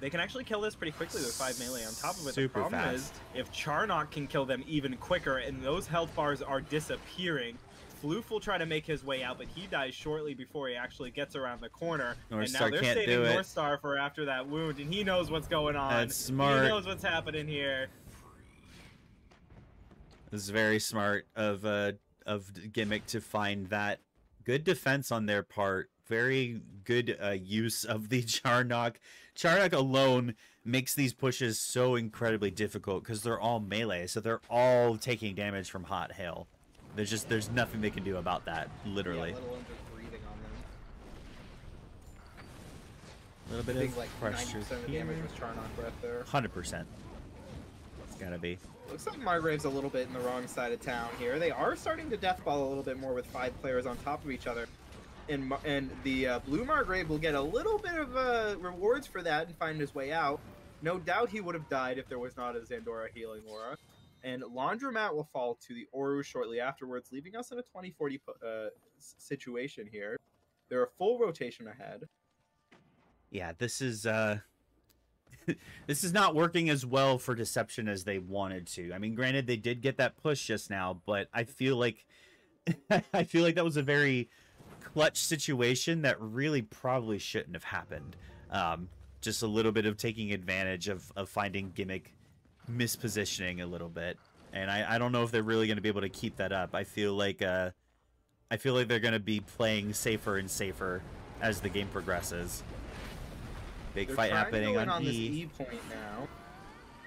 They can actually kill this pretty quickly with five melee on top of it.
Super
the problem
fast.
is, if Charnok can kill them even quicker and those health bars are disappearing, Floof will try to make his way out, but he dies shortly before he actually gets around the corner. and
Northstar
now they're
can't
saving
do it.
Northstar for after that wound, and he knows what's going on.
That's smart.
He knows what's happening here.
This is very smart of uh of gimmick to find that good defense on their part. Very good uh, use of the Charnok. Charnok alone makes these pushes so incredibly difficult because they're all melee, so they're all taking damage from hot hail. There's just there's nothing they can do about that. Literally,
Yeah, let alone just breathing on them.
a little bit
I think
of
like
pressure
90% of the
here.
damage was Charnok breath there.
Hundred percent. It's gotta be.
Looks like Margrave's a little bit in the wrong side of town here. They are starting to deathball a little bit more with five players on top of each other. And, and the uh, blue Margrave will get a little bit of uh, rewards for that and find his way out. No doubt he would have died if there was not a Zandora healing aura. And Laundromat will fall to the Oru shortly afterwards, leaving us in a 20-40 uh, situation here. They're a full rotation ahead.
yeah this is uh this is not working as well for deception as they wanted to i mean granted they did get that push just now but i feel like i feel like that was a very clutch situation that really probably shouldn't have happened um just a little bit of taking advantage of of finding gimmick mispositioning a little bit and i i don't know if they're really going to be able to keep that up i feel like uh i feel like they're going to be playing safer and safer as the game progresses Big
They're
fight happening
to go in
on,
on
E.
E point now.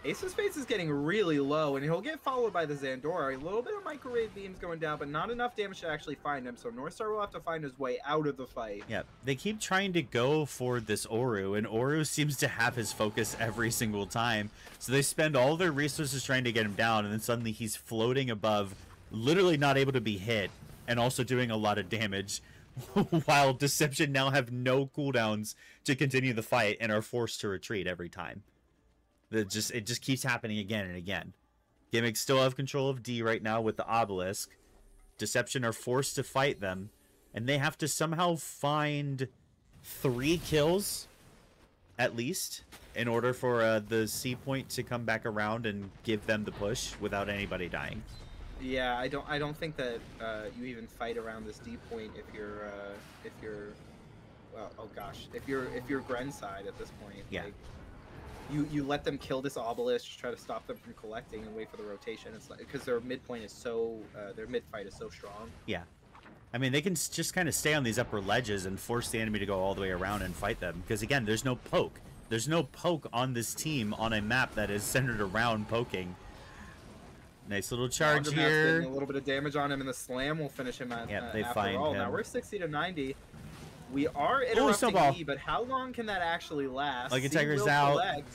Ace of Spades is getting really low, and he'll get followed by the Zandora. A little bit of microwave beams going down, but not enough damage to actually find him. So Northstar will have to find his way out of the fight.
Yeah, they keep trying to go for this Oru, and Oru seems to have his focus every single time. So they spend all their resources trying to get him down, and then suddenly he's floating above, literally not able to be hit, and also doing a lot of damage. While Deception now have no cooldowns to continue the fight and are forced to retreat every time. That just it just keeps happening again and again. Gimmicks still have control of D right now with the obelisk. Deception are forced to fight them, and they have to somehow find three kills at least in order for uh, the C point to come back around and give them the push without anybody dying.
Yeah, I don't. I don't think that uh, you even fight around this D point if you're uh, if you're. Well, oh gosh, if you're if you're Gren side at this point.
Yeah.
Like, you you let them kill this obelisk, just try to stop them from collecting and wait for the rotation. It's like because their midpoint is so uh, their mid fight is so strong.
Yeah, I mean, they can just kind of stay on these upper ledges and force the enemy to go all the way around and fight them. Because again, there's no poke. There's no poke on this team on a map that is centered around poking. Nice little charge here.
A little bit of damage on him, and the slam will finish him at.
Yep,
uh,
they find
all. Now we're 60 to 90. We are interrupting
snowball.
E, but how long can that actually last?
Like Tiger's out.
collect.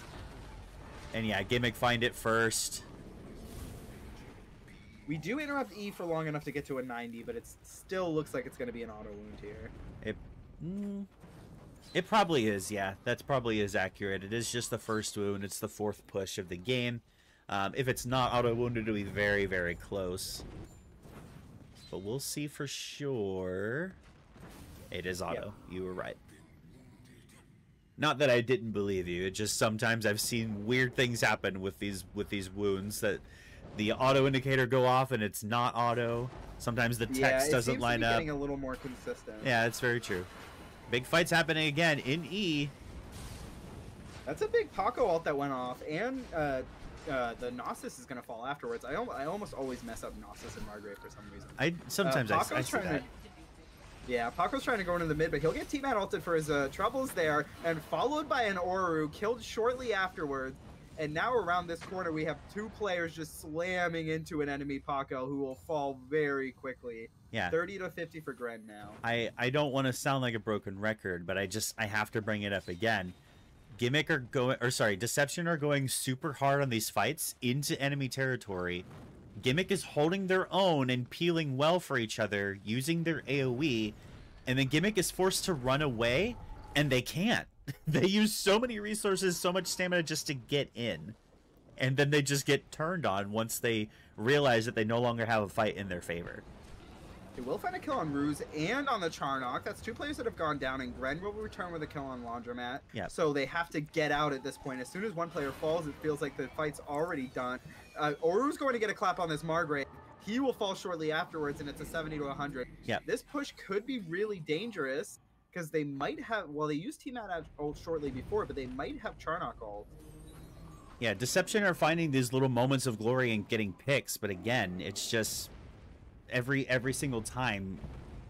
And yeah, Gimmick find it first.
We do interrupt E for long enough to get to a 90, but it still looks like it's going to be an auto wound here.
Mm, it probably is, yeah. That's probably is accurate. It is just the first wound. It's the fourth push of the game. Um, if it's not auto wounded, it'll be very, very close. But we'll see for sure. It is auto. You were right. Not that I didn't believe you. It just sometimes I've seen weird things happen with these with these wounds that the auto indicator go off and it's not auto. Sometimes the text
it
doesn't
seems
line
to be
up.
getting a little more consistent.
Yeah, it's very true. Big fights happening again in E.
That's a big Pakko ult that went off, and uh, uh, the Knossos is going to fall afterwards. I, I almost always mess up Knossos and Margrave for some reason.
I sometimes
uh,
I, I see that.
To, yeah, Pakko's trying to go into the mid, but he'll get T-Mat ulted for his uh, troubles there, and followed by an Oru, killed shortly afterwards. And now around this corner, we have two players just slamming into an enemy Pakko who will fall very quickly.
Yeah.
30 to 50 for Gren now.
I I don't want to sound like a broken record, but I just I have to bring it up again. Gimmick are going or sorry, Deception are going super hard on these fights into enemy territory. Gimmick is holding their own and peeling well for each other using their AoE, and then Gimmick is forced to run away and they can't. they use so many resources, so much stamina just to get in. And then they just get turned on once they realize that they no longer have a fight in their favor.
They will find a kill on Ruse and on the Charnok. That's two players that have gone down, and Gren will return with a kill on Laundromat.
Yeah.
So they have to get out at this point. As soon as one player falls, it feels like the fight's already done. Uh, Oru's going to get a clap on this Margrave. He will fall shortly afterwards, and it's a 70 to 100.
Yeah.
This push could be really dangerous because they might have. Well, they used T-Mat ult shortly before, but they might have Charnok ult.
Yeah, Deception are finding these little moments of glory and getting picks, but again, it's just every every single time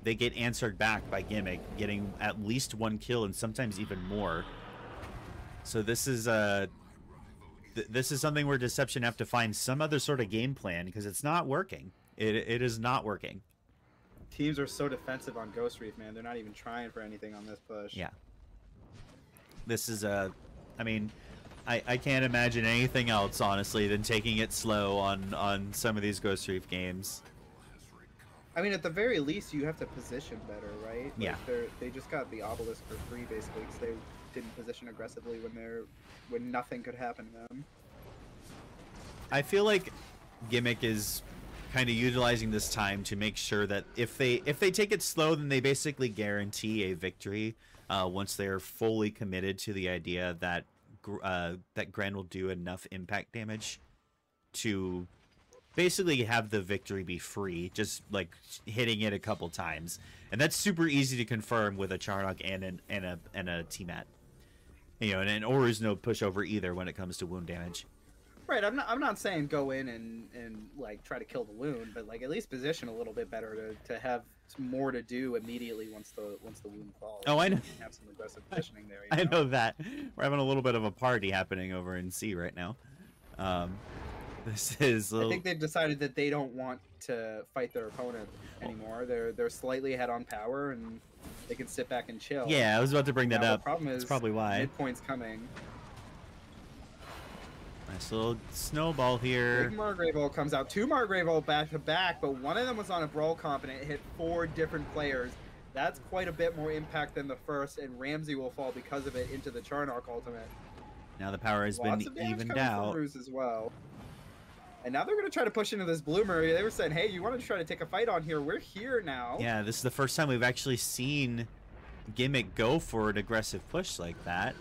they get answered back by Gimmick, getting at least one kill and sometimes even more. So this is uh th- this is something where Deception have to find some other sort of game plan because it's not working. It it is not working.
Teams are so defensive on Ghost Reef, man. They're not even trying for anything on this push.
Yeah. This is a, I mean, I, I can't imagine anything else honestly than taking it slow on on some of these Ghost Reef games.
I mean, at the very least, you have to position better, right? Like,
Yeah.
They just got the obelisk for free, basically, because they didn't position aggressively when they're when nothing could happen to them.
I feel like Gimmick is kind of utilizing this time to make sure that if they if they take it slow, then they basically guarantee a victory uh, once they're fully committed to the idea that uh, that Gren will do enough impact damage to basically have the victory be free, just like hitting it a couple times, and that's super easy to confirm with a Charnok and an and a and a T-Mat. You know, and, and Oru's no pushover either when it comes to wound damage.
Right. I'm not. I'm not saying go in and and like try to kill the wound, but like at least position a little bit better to, to have more to do immediately once the once the wound falls.
Oh, I know.
Have some aggressive positioning there.
I know that. We're having a little bit of a party happening over in C right now. Um, this is. a
I
little-
think they've decided that they don't want to fight their opponent anymore. They're they're slightly ahead on power, and they can sit back and chill.
yeah, I was about to bring that
Now,
up.
The problem is
That's probably why.
midpoint's coming.
Nice little snowball here.
Big Margrave ult comes out. Two Margrave ult back to back, but one of them was on a brawl comp and it hit four different players. That's quite a bit more impact than the first, and Ramsey will fall because of it into the Charnok ultimate.
Now the power has
Lots
been evened out.
As well. And now they're going to try to push into this Bloomer. They were saying, hey, you want to try to take a fight on here? We're here now.
Yeah, this is the first time we've actually seen Gimmick go for an aggressive push like that.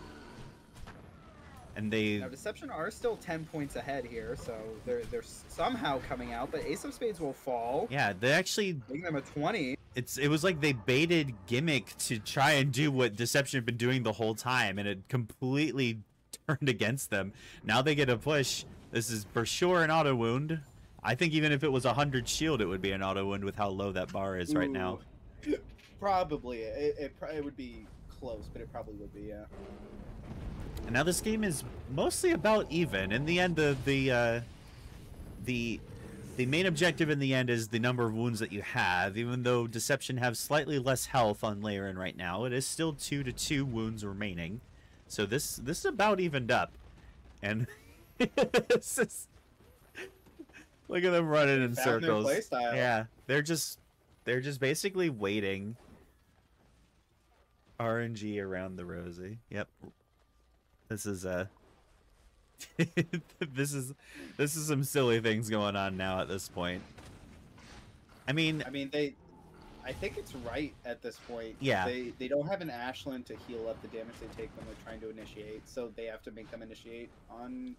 And they
Now, Deception are still 10 points ahead here, so they're, they're somehow coming out, but Ace of Spades will fall,
Yeah, they actually
making them a 20.
it's it was like they baited Gimmick to try and do what Deception had been doing the whole time and it completely turned against them. Now they get a push. This is for sure an auto wound. I think even if it was a 100 shield it would be an auto wound with how low that bar is right now.
Probably. It, it, it would be close, but it probably would be, yeah.
And now this game is mostly about even. In the end, the the uh, the the main objective in the end is the number of wounds that you have. Even though Deception have slightly less health on Lirin right now, it is still two to two wounds remaining. So this this is about evened up, and this is look at them running in circles. Yeah, they're just they're just basically waiting. RNG around the Rosie. Yep. This is uh this is this is some silly things going on now at this point. I mean,
I mean, they. I think it's right at this point.
Yeah.
They they don't have an Ashland to heal up the damage they take when they're trying to initiate, so they have to make them initiate on.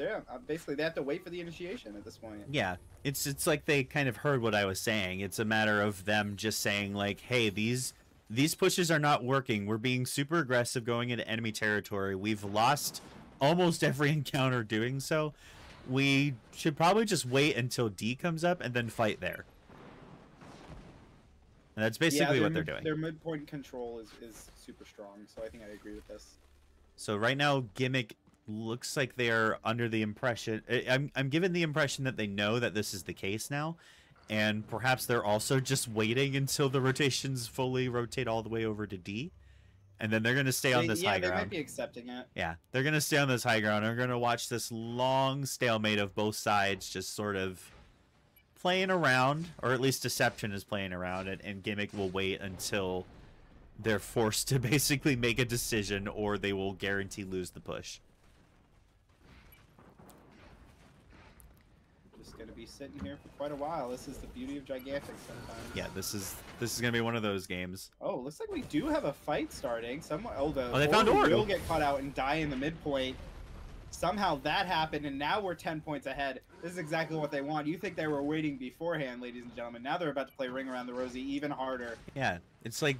Yeah, uh, basically they have to wait for the initiation at this point.
yeah, it's it's like they kind of heard what I was saying. It's a matter of them just saying like, "Hey, these these pushes are not working. We're being super aggressive going into enemy territory. We've lost almost every encounter doing so. We should probably just wait until D comes up and then fight there." And that's basically
yeah,
what they're doing.
Their midpoint control is, is super strong, so I think I agree with this.
So right now, Gimmick looks like they are under the impression. I- I'm I'm given the impression that they know that this is the case now, and perhaps they're also just waiting until the rotations fully rotate all the way over to D, and then they're gonna stay on
They-
this
yeah,
high
they
ground.
might be accepting it.
Yeah, they're gonna stay on this high ground. They're gonna watch this long stalemate of both sides just sort of playing around, or at least Deception is playing around, and, and Gimmick will wait until they're forced to basically make a decision, or they will guarantee lose the push.
Just gonna be sitting here for quite a while. This is the beauty of gigantic sometimes.
Yeah, this is this is gonna be one of those games.
Oh, looks like we do have a fight starting. Someone, oh, the
Oh, they found
Oru. will get caught out and die in the midpoint. Somehow that happened, and now we're ten points ahead. This is exactly what they want. You think they were waiting beforehand, ladies and gentlemen? Now they're about to play Ring Around the Rosie even harder.
Yeah, it's like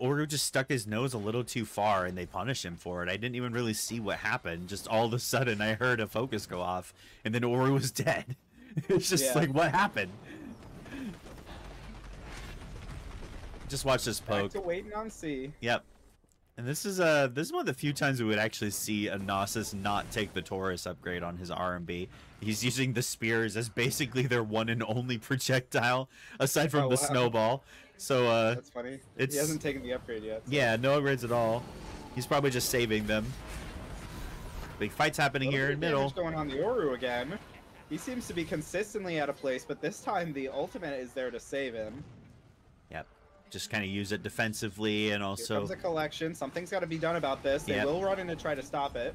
Oru just stuck his nose a little too far, and they punished him for it. I didn't even really see what happened. Just all of a sudden, I heard a focus go off, and then Oru was dead. it's just
Yeah.
like, what happened? Just watch this
Back
poke.
to waiting on C.
Yep. And this is uh this is one of the few times we would actually see a Knossos not take the Taurus upgrade on his RMB. He's using the spears as basically their one and only projectile, aside from
Oh,
the
wow.
snowball. So uh
That's funny.
It's-
He hasn't taken the upgrade yet. so-
yeah, no upgrades at all. He's probably just saving them. Big fights happening here in middle.
going on the Oru again. He seems to be consistently out of place, but this time the ultimate is there to save him.
Yep. Just kind of use it defensively and
Here
also
comes a collection. Something's got to be done about this. They
Yep.
will run in to try to stop it.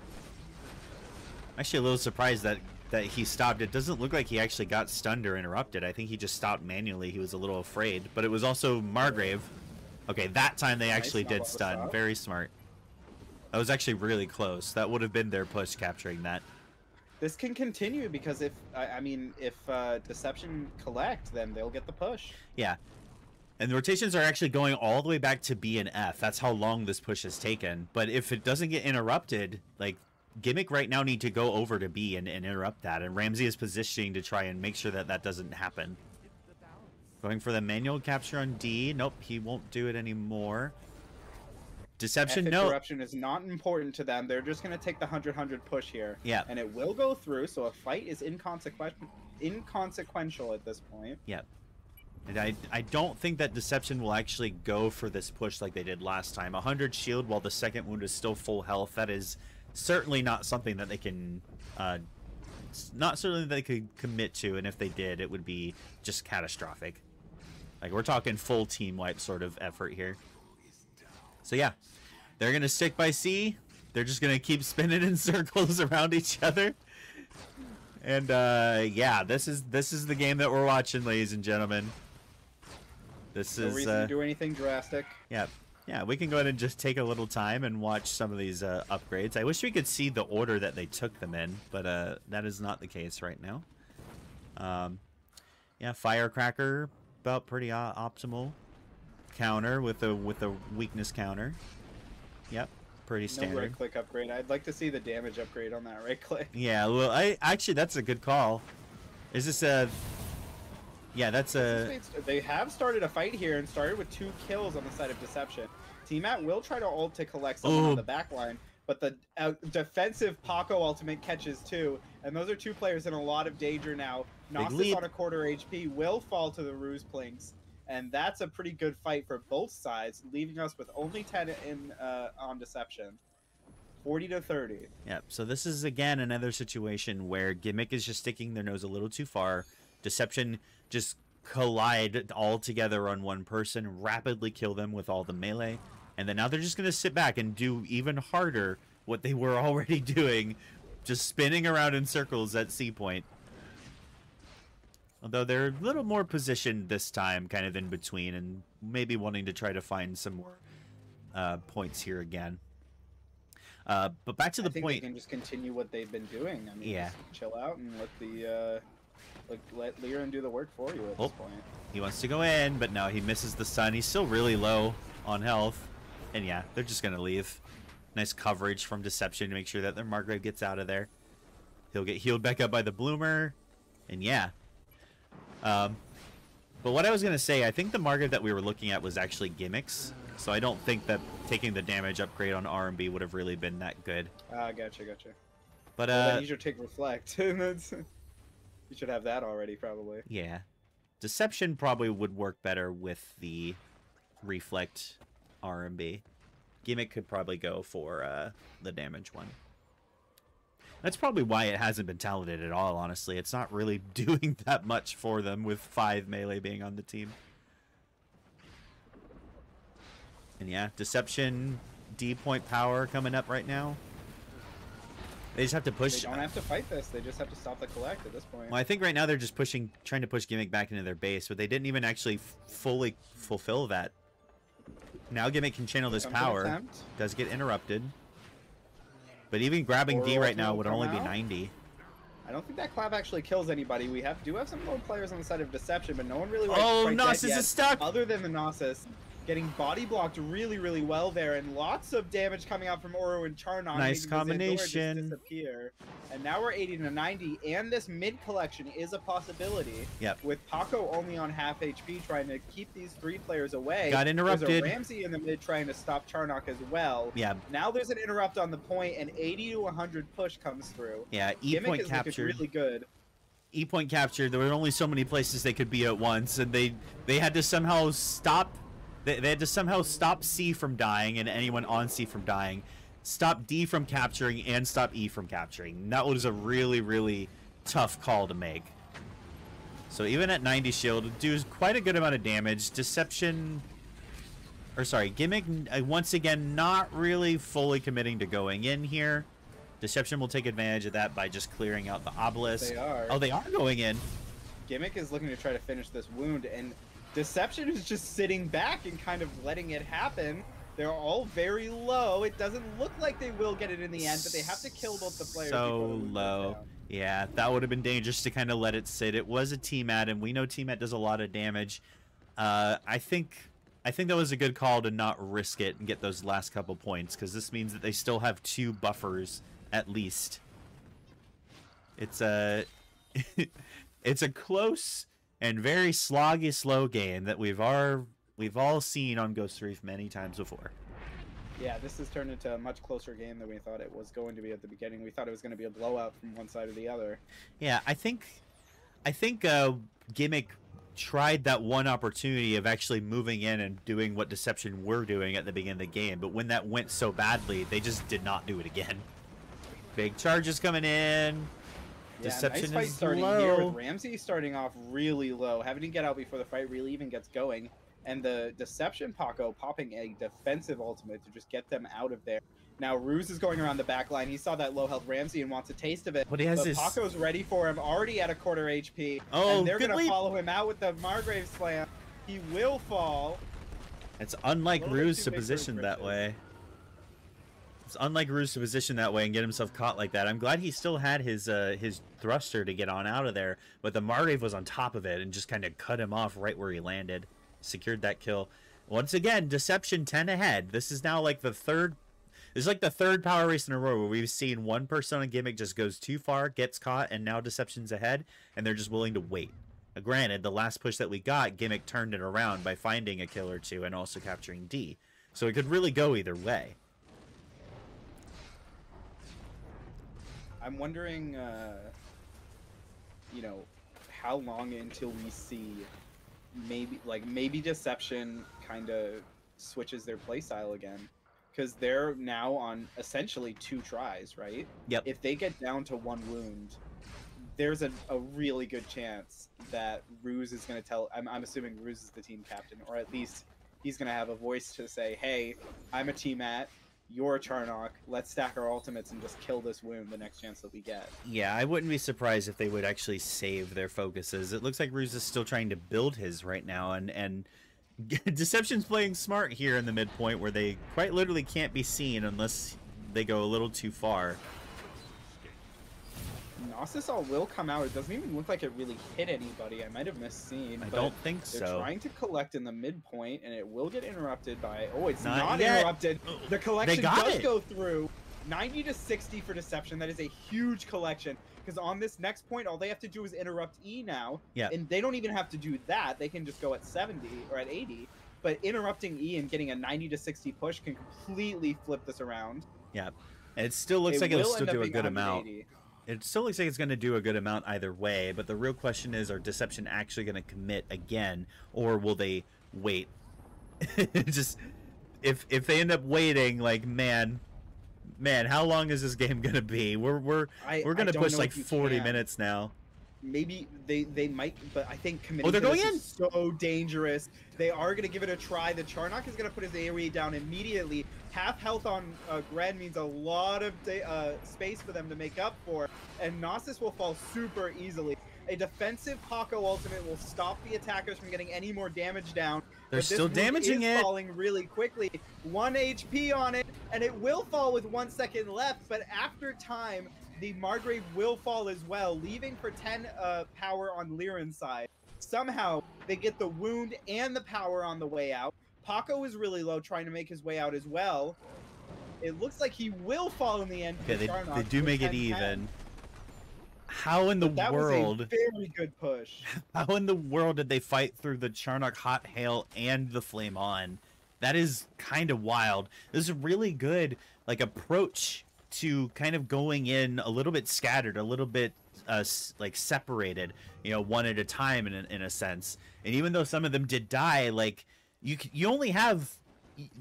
I'm actually a little surprised that that he stopped. It doesn't look like he actually got stunned or interrupted. I think he just stopped manually. He was a little afraid, but it was also Margrave. Okay, that time they
Nice,
actually
not
did stun. Very smart. That was actually really close. That would have been their push capturing that.
This can continue because if I, I mean if uh, Deception collect, then they'll get the push.
Yeah. And the rotations are actually going all the way back to B and F. That's how long this push has taken. But if it doesn't get interrupted, like Gimmick right now need to go over to B and, and interrupt that. And Ramsey is positioning to try and make sure that that doesn't happen. Going for the manual capture on D. Nope, he won't do it anymore. Deception, no.
Corruption is not important to them. They're just going to take the 100-100 push here.
Yeah.
And it will go through, so a fight is inconsequential inconsequential at this point. Yep.
And I, I don't think that Deception will actually go for this push like they did last time. 100 shield while the second wound is still full health. That is certainly not something that they can, uh, not certainly that they could commit to. And if they did, it would be just catastrophic. Like we're talking full team wipe sort of effort here. So yeah, they're gonna stick by C. They're just gonna keep spinning in circles around each other. And uh, yeah, this is this is the game that we're watching, ladies and gentlemen. This
No
is
reason
uh,
to do anything drastic.
yeah, yeah. We can go ahead and just take a little time and watch some of these uh, upgrades. I wish we could see the order that they took them in, but uh, that is not the case right now. Um, yeah, firecracker about pretty uh, optimal. Counter with a with a weakness counter. Yep, pretty standard.
No right click upgrade. I'd like to see the damage upgrade on that right click.
Yeah, well, I actually that's a good call. Is this a? Yeah, that's a.
They have started a fight here and started with two kills on the side of Deception. T-Mat will try to ult to collect someone on the back line, but the uh, defensive Pakko ultimate catches too, and those are two players in a lot of danger now.
Knossos
on a quarter HP will fall to the Ruse Plinks, and that's a pretty good fight for both sides, leaving us with only 10 in uh, on Deception. 40 to 30.
Yep. So this is again another situation where gimmick is just sticking their nose a little too far. Deception just collide all together on one person, rapidly kill them with all the melee, and then now they're just gonna sit back and do even harder what they were already doing, just spinning around in circles at C point. Although they're a little more positioned this time, kind of in between, and maybe wanting to try to find some more uh, points here again. Uh, but back to the I
think
point.
they can just continue what they've been doing. I mean,
Yeah.
just chill out and let the uh, let, let Lirin do the work for you at
Oh.
this point.
He wants to go in, but no, he misses the sun. He's still really low on health. And yeah, they're just going to leave. Nice coverage from Deception to make sure that their Margrave gets out of there. He'll get healed back up by the Bloomer. And yeah. Um, but what I was going to say, I think the market that we were looking at was actually gimmicks. So I don't think that taking the damage upgrade on RMB would have really been that good.
Ah, gotcha, gotcha.
But
well,
uh,
you should take Reflect. You should have that already, probably.
Yeah. Deception probably would work better with the reflect RMB. Gimmick could probably go for uh, the damage one. That's probably why it hasn't been talented at all, honestly. It's not really doing that much for them with five melee being on the team. And yeah, Deception, D point power coming up right now. They just have to push.
They don't have to fight this. They just have to stop the collect at this point.
Well, I think right now they're just pushing, trying to push Gimmick back into their base, but they didn't even actually fully fulfill that. Now Gimmick can channel this power. Does get interrupted. But even grabbing D right now would only be 90.
I don't think that clap actually kills anybody. We have do have some low players on the side of Deception, but no one really
Oh,
Knossos
is stuck!
Other than the Knossos, getting body blocked really, really well there, and lots of damage coming out from Oru and Charnok.
Nice
making the Zandora
combination.
Just disappear. And now we're 80 to 90, and this mid collection is a possibility.
Yep.
With Pakko only on half HP, trying to keep these three players away.
Got
There's
interrupted.
a Ramsey in the mid trying to stop Charnok as well.
Yeah,
Now there's an interrupt on the point, and 80 to 100 push comes through.
yeah. E
Gimmick
point captured.
really good.
E point captured. There were only so many places they could be at once, and they they had to somehow stop. They, they had to somehow stop C from dying and anyone on C from dying, stop D from capturing, and stop E from capturing. That was a really really tough call to make. So even at 90 shield, it does quite a good amount of damage. Deception, or sorry, gimmick uh, once again not really fully committing to going in here. Deception will take advantage of that by just clearing out the obelisk.
They are.
Oh, they are going in.
Gimmick is looking to try to finish this wound, and Deception is just sitting back and kind of letting it happen. They're all very low. It doesn't look like they will get it in the end, but they have to kill both the players.
So low. Yeah, that would have been dangerous to kind of let it sit. It was a team a T-Mat, and we know T-Mat does a lot of damage. Uh, I think I think that was a good call to not risk it and get those last couple points, because this means that they still have two buffers at least. It's a it's a close and very sloggy, slow game that we've all we've all seen on Ghost Reef many times before.
Yeah, this has turned into a much closer game than we thought it was going to be at the beginning. We thought it was going to be a blowout from one side or the other.
Yeah, I think, I think uh, gimmick tried that one opportunity of actually moving in and doing what Deception were doing at the beginning of the game, but when that went so badly, they just did not do it again. Big charges coming in.
Yeah, nice fight
is
starting here with Ramsey starting off really low, having to get out before the fight really even gets going, and the Deception Pakko popping a defensive ultimate to just get them out of there. Now Ruse is going around the back line. He saw that low health Ramsey and wants a taste of it.
But he has
but
this.
Pakko's ready for him, already at a quarter HP.
Oh,
and they're gonna
leap.
follow him out with the Margrave slam. He will fall.
It's unlike Ruse to
big for his
position that way. It's unlike Ruse to position that way and get himself caught like that. I'm glad he still had his uh, his thruster to get on out of there, but the Margrave was on top of it and just kind of cut him off right where he landed. Secured that kill. Once again, Deception 10 ahead. This is now like the third. This is like the third power race in a row where we've seen one person on gimmick just goes too far, gets caught, and now Deception's ahead, and they're just willing to wait. Now, granted, the last push that we got, gimmick turned it around by finding a kill or two and also capturing D. So it could really go either way.
I'm wondering, uh, you know, how long until we see maybe like maybe Deception kind of switches their playstyle again because they're now on essentially two tries, right?
Yep.
If they get down to one wound, there's a, a really good chance that Ruse is going to tell. I'm, I'm assuming Ruse is the team captain, or at least he's going to have a voice to say, "Hey, I'm a T-Mat. You're a Charnok. Let's stack our ultimates and just kill this wound the next chance that we get."
Yeah, I wouldn't be surprised if they would actually save their focuses. It looks like Ruse is still trying to build his right now, and and Deception's playing smart here in the midpoint where they quite literally can't be seen unless they go a little too far.
Knossos all will come out. It doesn't even look like it really hit anybody. I might have missed seen.
I don't think so.
They're trying to collect in the midpoint, and it will get interrupted by. Oh, it's
Not
not, interrupted. Uh, the collection
got
does
it.
go through. 90 to 60 for deception. That is a huge collection. Because on this next point, all they have to do is interrupt E now.
Yeah.
And they don't even have to do that. They can just go at 70 or at 80. But interrupting E and getting a 90 to 60 push can completely flip this around.
And it still looks like it'll still do a good amount.
180.
It still looks like it's going to do a good amount either way, but the real question is are Deception actually going to commit again or will they wait? Just if if they end up waiting like man man, how long is this game going to be? We're we're
I,
we're going to push like 40
can.
minutes now.
Maybe they they might but i think committing
Oh, they're going
is so dangerous they are going to give it a try the charnok is going to put his aoe down immediately half health on uh, Gren means a lot of uh, space for them to make up for and knossos will fall super easily a defensive Pakko ultimate will stop the attackers from getting any more damage down.
They're still damaging
is
it.
falling really quickly. One HP on it, and it will fall with one second left. But after time, the Margrave will fall as well, leaving for 10 uh, power on Lirin's side. Somehow, they get the wound and the power on the way out. Pakko is really low, trying to make his way out as well. It looks like he will fall in the end.
Okay, they, they do make it
10-10.
even. How in the
that
world
was a very good push.
How in the world did they fight through the Charnok Hot Hail and the Flame On? That is kind of wild. This is a really good like approach to kind of going in a little bit scattered, a little bit uh, like separated, you know, one at a time in a, in a sense. And even though some of them did die, like you you only have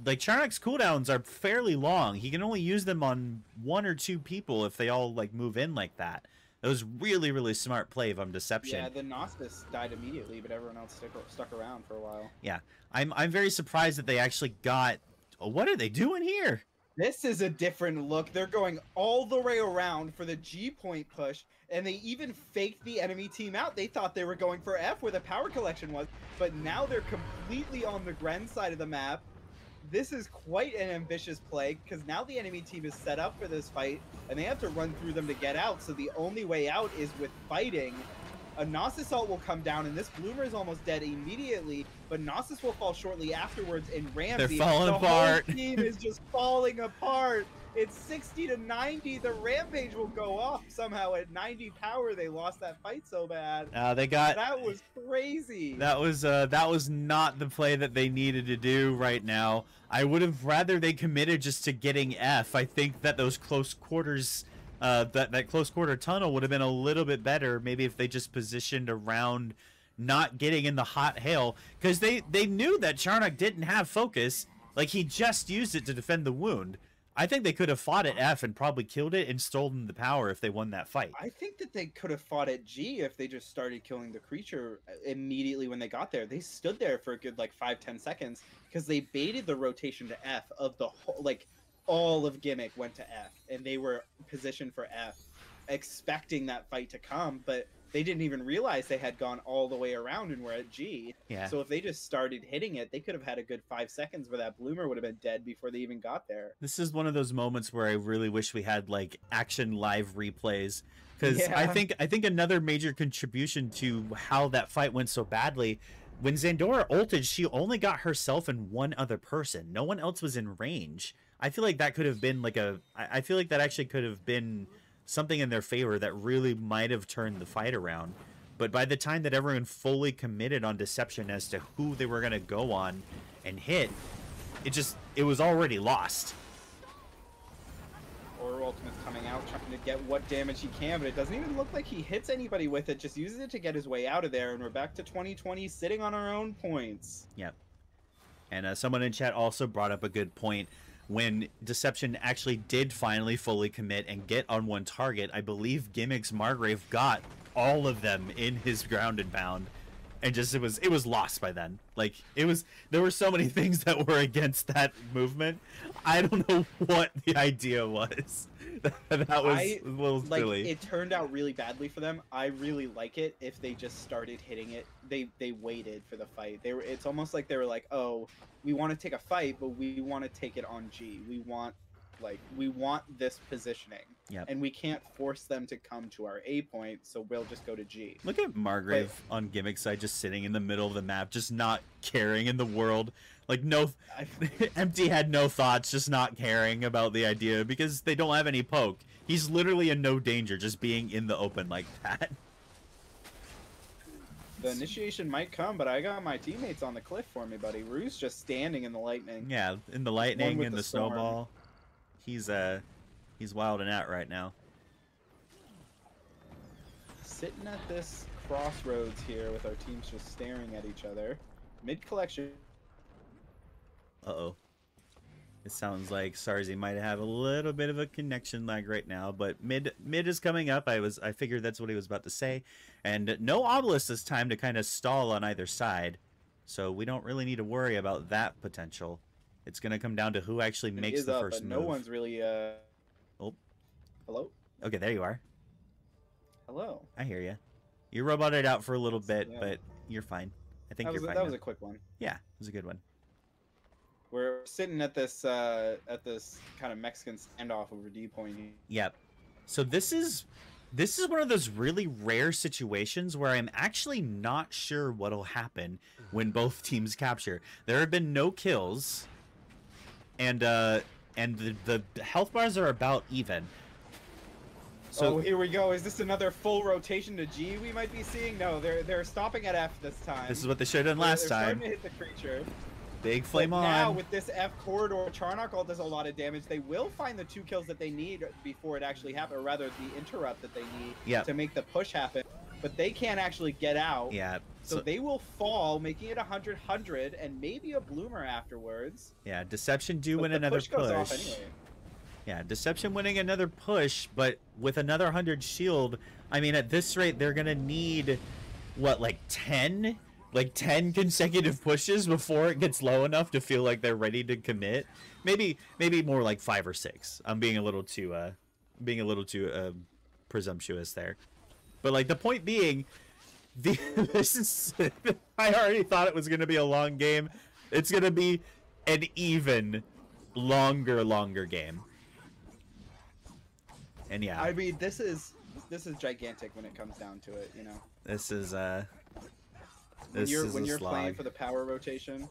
like Charnok's cooldowns are fairly long. He can only use them on one or two people if they all like move in like that. That was really really smart play from Deception.
Yeah, the Knossos died immediately, but everyone else stuck, stuck around for a while.
Yeah, I'm I'm very surprised that they actually got. oh, What are they doing here?
This is a different look. They're going all the way around for the G point push, and they even faked the enemy team out. They thought they were going for F where the power collection was, but now they're completely on the Gren side of the map. This is quite an ambitious play because now the enemy team is set up for this fight, and they have to run through them to get out. So the only way out is with fighting. A Knossos ult will come down, and this Bloomer is almost dead immediately, but Knossos will fall shortly afterwards, and Ramsey,
falling
the
apart.
whole team is just falling apart. It's 60 to 90. The Rampage will go off somehow at 90 power. They lost that fight so bad.
Uh, they got
That was crazy.
that was uh, that was not the play that they needed to do right now. I would have rather they committed just to getting F. I think that those close quarters, uh, that that close quarter tunnel would have been a little bit better. Maybe if they just positioned around, not getting in the hot hail, because they they knew that Charnok didn't have focus. Like he just used it to defend the wound. I think they could have fought at F and probably killed it and stolen the power if they won that fight.
I think that they could have fought at G if they just started killing the creature uh, immediately when they got there. They stood there for a good like five ten seconds because they baited the rotation to F of the whole like all of Gimmick went to F and they were positioned for F, expecting that fight to come, but they didn't even realize they had gone all the way around and were at G.
Yeah.
So if they just started hitting it, they could have had a good five seconds where that bloomer would have been dead before they even got there.
This is one of those moments where I really wish we had like action live replays because I think I think another major contribution to how that fight went so badly when Zandora ulted, she only got herself and one other person. No one else was in range. I feel like that could have been like a. I feel like that actually could have been something in their favor that really might have turned the fight around. But by the time that everyone fully committed on deception as to who they were going to go on and hit, it just it was already lost.
Or ultimate's coming out, trying to get what damage he can, but it doesn't even look like he hits anybody with it. Just uses it to get his way out of there, and we're back to 2020, sitting on our own points. Yep.
And uh, someone in chat also brought up a good point. When Deception actually did finally fully commit and get on one target, I believe Gimmicks Margrave got all of them in his grounded pound. And just it was it was lost by then. Like it was there were so many things that were against that movement. I don't know what the idea was. that was
I-
a little
like
silly.
it turned out really badly for them. I really like it if they just started hitting it. They they waited for the fight. They were it's almost like they were like, "Oh, we want to take a fight, but we want to take it on G. We want like we want this positioning."
Yep.
And we can't force them to come to our A point, so we'll just go to G.
Look at Margrave on Gimmick side just sitting in the middle of the map, just not caring in the world. Like no
I,
Empty had no thoughts, just not caring about the idea because they don't have any poke. He's literally in no danger just being in the open like that.
the initiation might come, but I got my teammates on the cliff for me, buddy. Rue's just standing in the lightning.
Yeah, in the lightning and
the
the, snowball. He's uh he's wilding out right now.
sitting at this crossroads here with our teams just staring at each other. Mid collection.
Uh oh. It sounds like Sarsy might have a little bit of a connection lag right now, but mid mid is coming up. I was I figured that's what he was about to say, and no obelisk this time to kind of stall on either side, so we don't really need to worry about that potential. It's gonna come down to who actually
It
makes the
up,
first
but
move.
no one's really. Uh...
Oh.
Hello.
Okay, there you are.
Hello.
I hear you. You roboted out for a little bit,
Yeah.
but you're fine. I think you're
a,
fine.
that was a quick one.
Yeah, it was a good one.
We're sitting at this uh, at this kind of Mexican standoff over D point.
Yep. So this is this is one of those really rare situations where I'm actually not sure what'll happen when both teams capture. There have been no kills, and uh, and the the health bars are about even. So
oh, here we go. Is this another full rotation to G we might be seeing? No, they're they're stopping at F this time.
this is what they should have done
They're-
last
they're
time.
starting to hit the creature.
Big flame
but
on.
Now with this F corridor, Charnok all does a lot of damage. They will find the two kills that they need before it actually happens, or rather the interrupt that they need
Yep.
to make the push happen. But they can't actually get out.
yeah.
So
So,
they will fall, making it a 100 100 and maybe a bloomer afterwards.
yeah. Deception do
But
win
the
another
push
push.
anyway.
Yeah, Deception winning another push, but with another 100 shield, I mean, at this rate, they're going to need, what, like 10? Like 10 consecutive pushes before it gets low enough to feel like they're ready to commit? Maybe maybe more like 5 or 6. I'm being a little too, uh, being a little too uh, presumptuous there. But, like, the point being, the, this is, I already thought it was going to be a long game. It's going to be an even longer, longer game. And yeah,
I mean, this is this is gigantic when it comes down to it. You know,
this is uh
when
this
you're
is
when you're playing for the power rotation.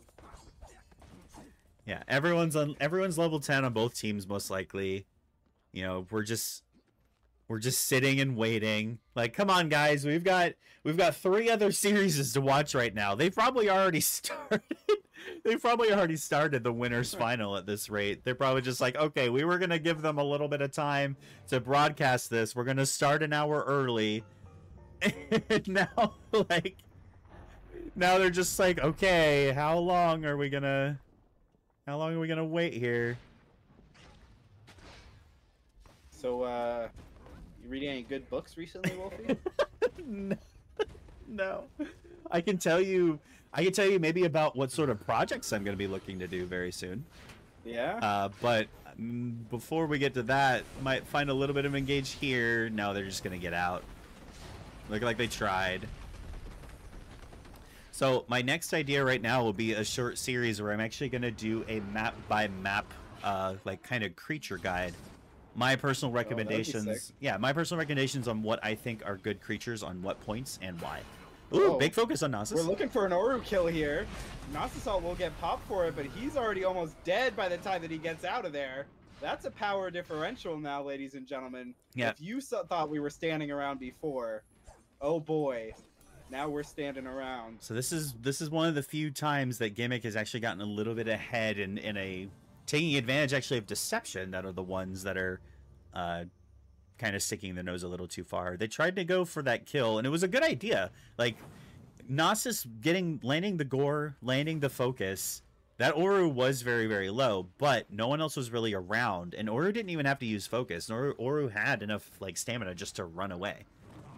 Yeah, everyone's on everyone's level 10 on both teams most likely. You know, we're just we're just sitting and waiting. Like, come on guys, we've got we've got three other series to watch right now. They've probably already started. They've probably already started the winners final at this rate. They're probably just like, okay, we were gonna give them a little bit of time to broadcast this. We're gonna start an hour early. And now like now they're just like, okay, how long are we gonna how long are we gonna wait here?
So, uh, you reading any good books recently, Wolfie?
no. no. I can tell you I can tell you maybe about what sort of projects I'm gonna be looking to do very soon.
yeah.
Uh, but mm, before we get to that, might find a little bit of engage here. No, they're just gonna get out. Look like they tried. So my next idea right now will be a short series where I'm actually gonna do a map by map, uh, like kind of creature guide. My oh, personal
Oh, be
recommendations,
sick.
yeah, my personal recommendations on what I think are good creatures on what points and why. Ooh,
Oh,
big focus on
Knossos.
We're
looking for an Oru kill here. Knossos ult will get popped for it, but he's already almost dead by the time that he gets out of there. That's a power differential now, ladies and gentlemen.
Yeah.
If you so- thought we were standing around before, oh boy, now we're standing around.
So this is this is one of the few times that Gimmick has actually gotten a little bit ahead in, in a taking advantage actually of deception that are the ones that are uh, kind of sticking the nose a little too far. They tried to go for that kill, and it was a good idea. Like Knossos getting landing the gore, landing the focus. That Oru was very very low, but no one else was really around, and Oru didn't even have to use focus. Oru, Oru had enough like stamina just to run away.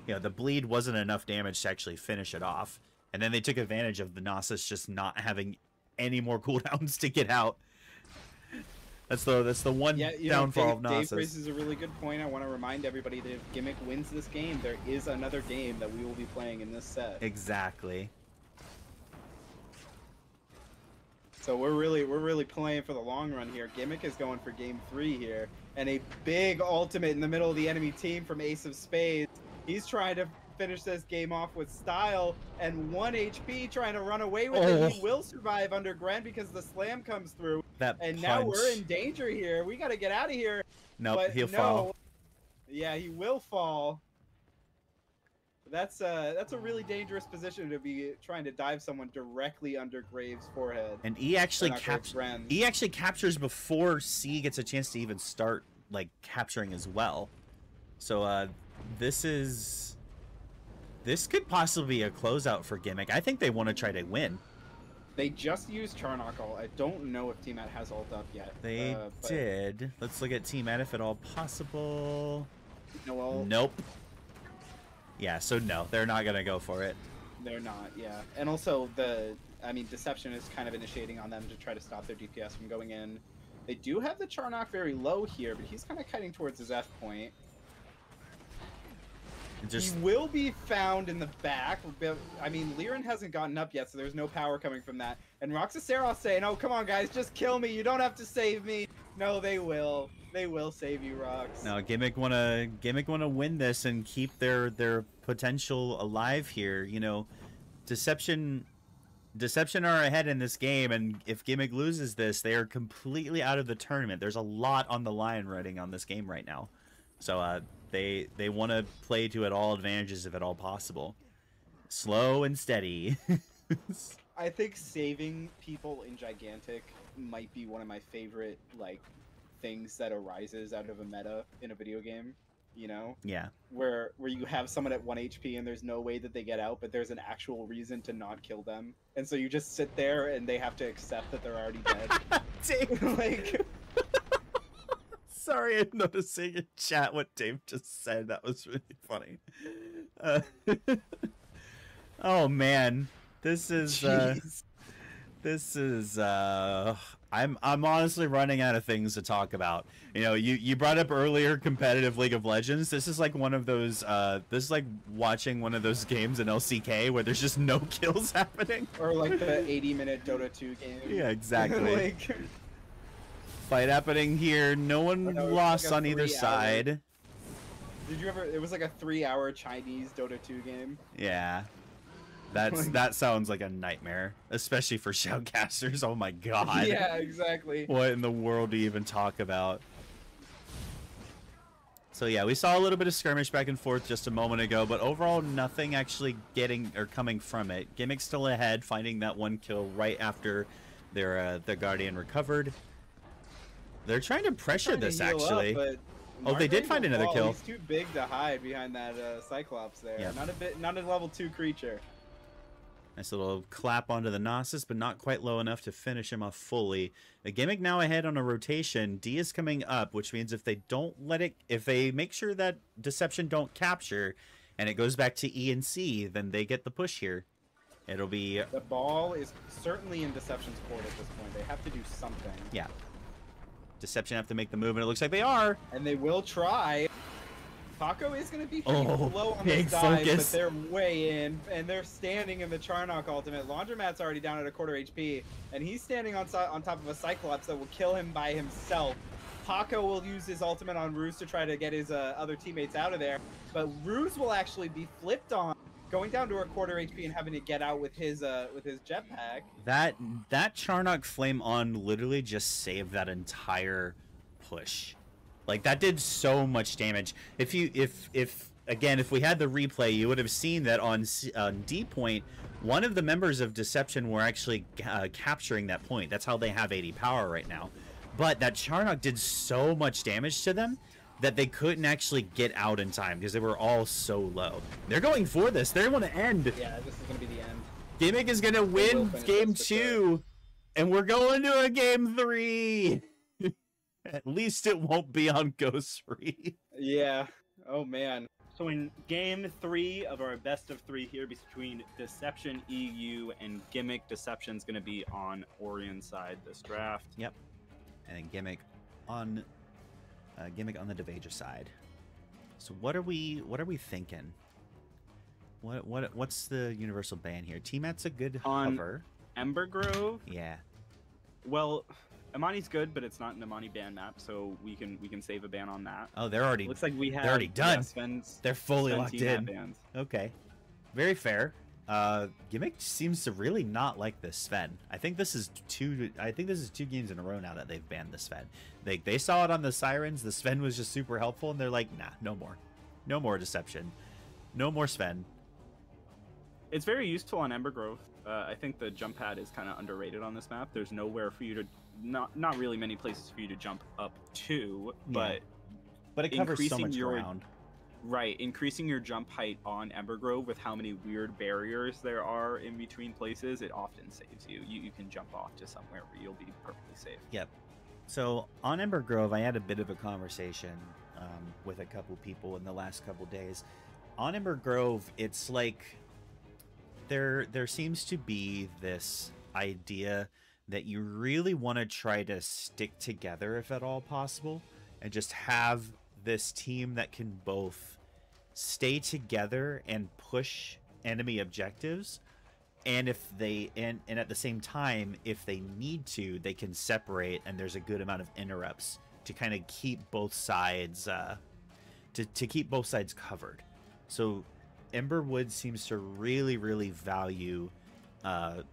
You know, the bleed wasn't enough damage to actually finish it off, and then they took advantage of the Knossos just not having any more cooldowns to get out. That's the that's the one
Yeah, you know,
downfall
Dave,
of
Dave
Knossos.
raises a really good point. I want to remind everybody that if Gimmick wins this game, there is another game that we will be playing in this set.
Exactly.
So we're really we're really playing for the long run here. Gimmick is going for game three here, and a big ultimate in the middle of the enemy team from Ace of Spades. He's trying to finish this game off with style and one HP, trying to run away with it. He
Oh.
will survive under Gren because the slam comes through,
That
and
punch.
now we're in danger here. We got to get out of here.
Nope,
but
he'll
no.
fall.
Yeah, he will fall. That's uh that's a really dangerous position to be trying to dive someone directly under Graves' forehead.
And E actually captures.
Bren's.
E actually captures before C gets a chance to even start like capturing as well. So uh this is this could possibly be a closeout for Gimmick. I think they want to try to win.
They just used Charnok ult. I don't know if Team At has ult up yet.
They
uh,
did. Let's look at Team Ed if at all possible.
No ult.
Nope. Yeah, so no, they're not gonna go for it.
They're not, yeah. And also the I mean Deception is kind of initiating on them to try to stop their DPS from going in. They do have the Charnok very low here, but he's kind of cutting towards his F point.
Just
He will be found in the back. I mean, Lirin hasn't gotten up yet, so there's no power coming from that. And Roxaseros saying, "Oh, come on, guys, just kill me. You don't have to save me." No, they will. They will save you, Rox.
No, Gimmick wanna Gimmick wanna win this and keep their their potential alive here. You know, Deception Deception are ahead in this game, and if Gimmick loses this, they are completely out of the tournament. There's a lot on the line running on this game right now, so uh, they they want to play to at all advantages if at all possible. Slow and steady.
I think saving people in Gigantic might be one of my favorite like things that arises out of a meta in a video game. You know,
yeah,
where where you have someone at one HP and there's no way that they get out, but there's an actual reason to not kill them, and so you just sit there and they have to accept that they're already dead. like,
Sorry, I'm noticing in chat what Dave just said. That was really funny. Uh, oh man, this is uh, this is uh, I'm I'm honestly running out of things to talk about. You know, you you brought up earlier competitive League of Legends. This is like one of those. Uh, this is like watching one of those games in LCK where there's just no kills happening.
or like the 80 minute Dota 2 game.
Yeah, exactly.
like,
Fight happening here. No one lost
like
on either
three-hour-
side.
did you ever? It was like a three hour Chinese Dota 2 game.
Yeah. That's that sounds like a nightmare, especially for shoutcasters. Oh my god.
Yeah, exactly.
What in the world do you even talk about? So yeah, we saw a little bit of skirmish back and forth just a moment ago, but overall nothing actually getting or coming from it. Gimmick still ahead, finding that one kill right after their uh, their guardian recovered. They're trying to pressure
Trying
this
up,
actually.
but
Oh, they did find another
fall.
kill.
He's too big to hide behind that uh, Cyclops there.
Yeah.
Not a bit. Not a level two creature.
Nice little clap onto the Knossos, but not quite low enough to finish him off fully. The gimmick now ahead on a rotation. D is coming up, which means if they don't let it, if they make sure that Deception don't capture, and it goes back to E and C, then they get the push here. It'll be
The ball is certainly in Deception's court at this point. They have to do something,
Deception have to make the move, and it looks like they are.
and they will try. Pakko is going to be
Oh,
low on
big
this dive,
focus.
but they're way in, and they're standing in the Charnok ultimate. Laundromat's already down at a quarter HP, and he's standing on on top of a Cyclops that will kill him by himself. Pakko will use his ultimate on Ruse to try to get his uh, other teammates out of there, but Ruse will actually be flipped on, going down to a quarter HP and having to get out with his uh, with his jetpack.
That that Charnok Flame on literally just saved that entire push. Like that did so much damage. If you if if again if we had the replay, you would have seen that on on D point, one of the members of Deception were actually uh, capturing that point. That's how they have 80 power right now. But that Charnok did so much damage to them that they couldn't actually get out in time because they were all so low. They're going for this. They want to end.
Yeah, this is gonna be the end.
Gimmick is gonna win game
this sure.
two, and we're going to a game three. At least it won't be on Ghost Reef.
Yeah. Oh man.
So in game three of our best of three here between Deception EU and Gimmick, Deception's going to be on Aurion side this draft. Yep.
And then Gimmick on uh, Gimmick on the Devager side. So what are we what are we thinking? What what what's the universal ban here? T-Mat's a good
On-
hover.
Ember Grove,
Yeah.
well, Imani's good, but it's not an Amani ban map, so we can we can save a ban on that.
Oh, they're already
Looks like we have
already done.
Yeah, Sven's,
they're fully locked in.
bans.
Okay. Very fair. Uh Gimmick seems to really not like this Sven. I think this is two I think this is two games in a row now that they've banned the Sven. They they saw it on the Sirens, the Sven was just super helpful and they're like, "Nah, no more. No more deception. No more Sven."
It's very useful on Ember Grove. Uh, I think the jump pad is kind of underrated on this map. There's nowhere for you to not not really many places for you to jump up to, but
But it covers so much
your-
ground.
Right, increasing your jump height on Ember Grove with how many weird barriers there are in between places, it often saves you. You, you can jump off to somewhere where you'll be perfectly safe. Yep.
So on Ember Grove, I had a bit of a conversation um, with a couple people in the last couple days. On Ember Grove, it's like there there seems to be this idea that you really want to try to stick together if at all possible, and just have this team that can both stay together and push enemy objectives and if they and and at the same time if they need to they can separate and there's a good amount of interrupts to kind of keep both sides uh to, to keep both sides covered. So emberwood seems to really really value uh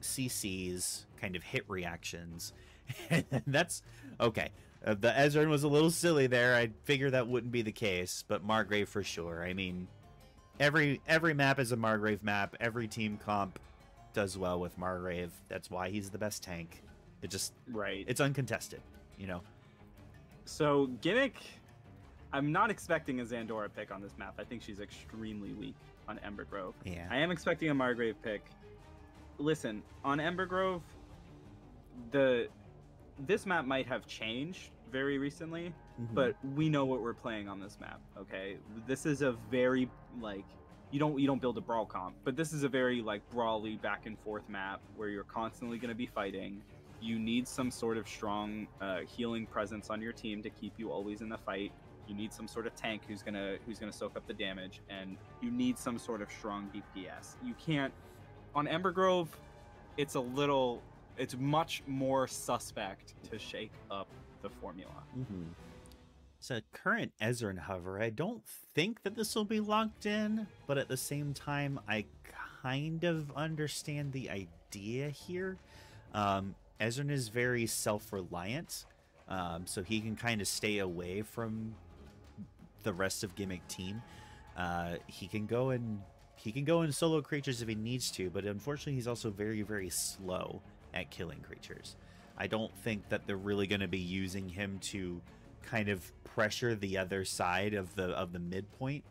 cc's kind of hit reactions. And that's okay uh, the Ezrin was a little silly there. I figure that wouldn't be the case, but Margrave for sure. I mean, every every map is a Margrave map. Every team comp does well with Margrave. That's why he's the best tank. It just
Right.
it's uncontested, you know.
So Gimmick, I'm not expecting a Zandora pick on this map. I think she's extremely weak on Ember Grove.
Yeah.
I am expecting a Margrave pick. Listen, on Ember Grove, the this map might have changed very recently,
Mhm.
but we know what we're playing on this map. Okay, this is a very like you don't you don't build a brawl comp, but this is a very like brawly back and forth map where you're constantly going to be fighting. You need some sort of strong uh, healing presence on your team to keep you always in the fight. You need some sort of tank who's gonna who's gonna soak up the damage, and you need some sort of strong DPS. You can't on Ember Grove. It's a little. It's much more suspect to shake up the formula.
Mhm. So current Ezrin hover, I don't think that this will be locked in, but at the same time, I kind of understand the idea here. Um, Ezrin is very self-reliant, um, so he can kind of stay away from the rest of Gimmick team. Uh, he can go and he can go in solo creatures if he needs to, but unfortunately, he's also very very slow at killing creatures. I don't think that they're really going to be using him to kind of pressure the other side of the of the midpoint.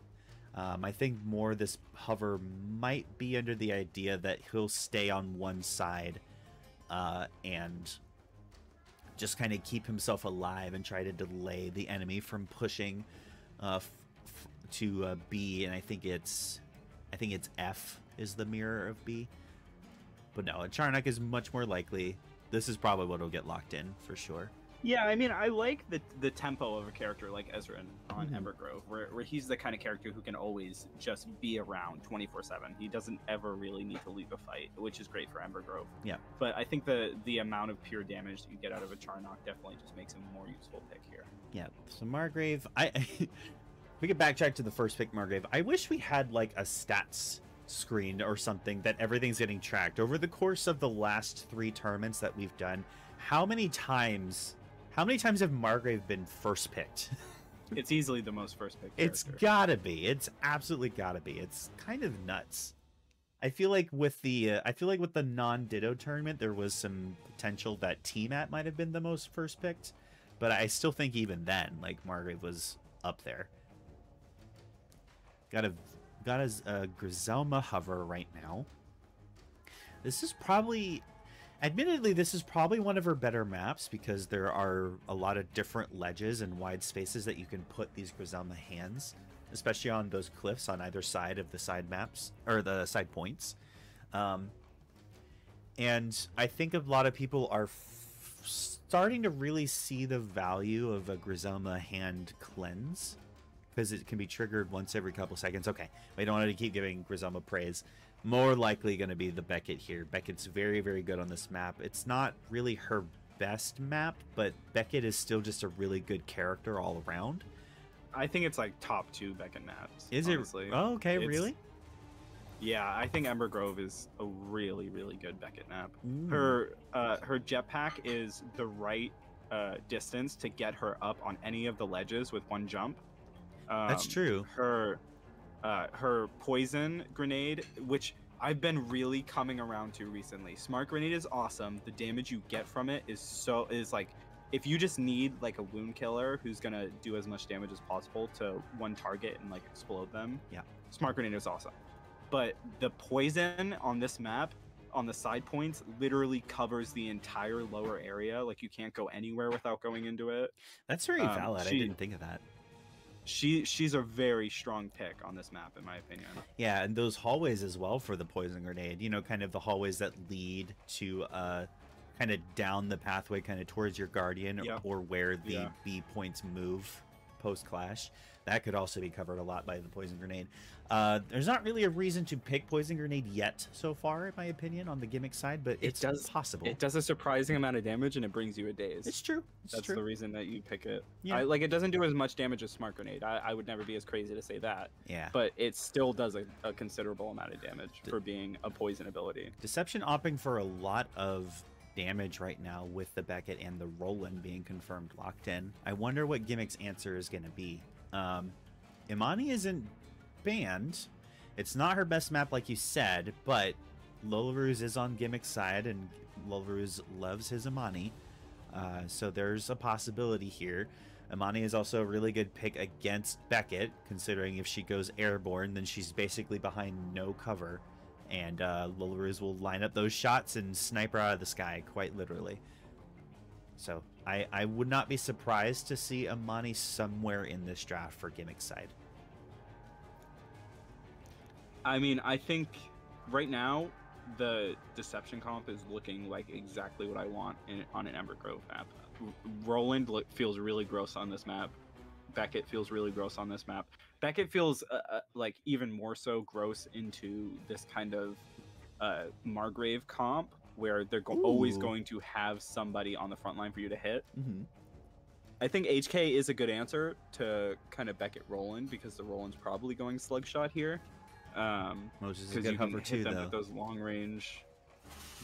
Um, I think more this hover might be under the idea that he'll stay on one side uh, and just kind of keep himself alive and try to delay the enemy from pushing uh, to uh, B. And I think it's I think it's F is the mirror of B. But no, a Charnok is much more likely. This is probably what will get locked in for sure.
Yeah, I mean, I like the the tempo of a character like Ezrin on
Mhm.
Grove, where, where he's the kind of character who can always just be around 24 7. He doesn't ever really need to leave a fight, which is great for Ember Grove.
Yeah.
But I think the the amount of pure damage that you get out of a Charnock definitely just makes him a more useful pick here.
Yeah. So Margrave, I we could backtrack to the first pick, Margrave. I wish we had like a stats screen or something that everything's getting tracked over the course of the last three tournaments that we've done. How many times? How many times have Margrave been first picked?
It's easily the most first pick.
It's gotta be. It's absolutely gotta be. It's kind of nuts. I feel like with the uh, I feel like with the non Ditto tournament, there was some potential that T-Mat might have been the most first picked, but I still think even then, like Margrave was up there. Got a got a, a Griselma hover right now. This is probably, admittedly, this is probably one of her better maps because there are a lot of different ledges and wide spaces that you can put these Griselma hands, especially on those cliffs on either side of the side maps or the side points. Um, and I think a lot of people are starting to really see the value of a Griselma hand cleanse because it can be triggered once every couple seconds. Okay, we don't want to keep giving Griselma praise. More likely going to be the Beckett here. Beckett's very, very good on this map. It's not really her best map, but Beckett is still just a really good character all around.
I think it's like top two Beckett maps.
Is
honestly.
it? Oh, okay,
It's-
really?
Yeah, I think Ember Grove is a really, really good Beckett map.
Ooh.
Her uh, her jetpack is the right uh, distance to get her up on any of the ledges with one jump. Um,
That's true.
Her uh, her poison grenade, which I've been really coming around to recently. Smart grenade is awesome. The damage you get from it is so is like if you just need like a wound killer who's gonna do as much damage as possible to one target and like explode them.
Yeah.
Smart grenade is awesome. But the poison on this map on the side points literally covers the entire lower area. Like you can't go anywhere without going into it.
That's very
um,
valid. I didn't think of that.
She she's a very strong pick on this map in my opinion.
Yeah, and those hallways as well for the poison grenade. You know, kind of the hallways that lead to uh kind of down the pathway kind of towards your guardian
Yeah.
or where the
Yeah.
B points move post clash. That could also be covered a lot by the poison grenade. Uh, there's not really a reason to pick poison grenade yet so far, in my opinion, on the gimmick side, but
It does-
possible.
It does a surprising amount of damage and it brings you a daze.
It's true. It's
That's
true.
the reason that you pick it.
Yeah.
I, like it doesn't do as much damage as smart grenade. I, I would never be as crazy to say that,
yeah.
but it still does a, a considerable amount of damage
D-
for being a poison ability.
Deception opting for a lot of damage right now with the Beckett and the Roland being confirmed locked in. I wonder what Gimmick's answer is going to be. Um, Imani isn't banned. It's not her best map, like you said, but Lolruz is on Gimmick's side, and Lolruz loves his Imani. Uh, so there's a possibility here. Imani is also a really good pick against Beckett, considering if she goes airborne, then she's basically behind no cover and uh, will line up those shots and sniper out of the sky, quite literally. So I, I would not be surprised to see Imani somewhere in this draft for gimmick side.
I mean, I think right now the deception comp is looking like exactly what I want in, on an Ember Grove map. Roland feels really gross on this map. Beckett feels really gross on this map. Beckett feels uh, uh, like even more so gross into this kind of uh, Margrave comp where they're go- always going to have somebody on the front line for you to hit.
Mm-hmm.
I think HK is a good answer to kind of Beckett Roland because the Roland's probably going slugshot here. Um,
Mozu is good
you can
hover too,
them
though.
with those long range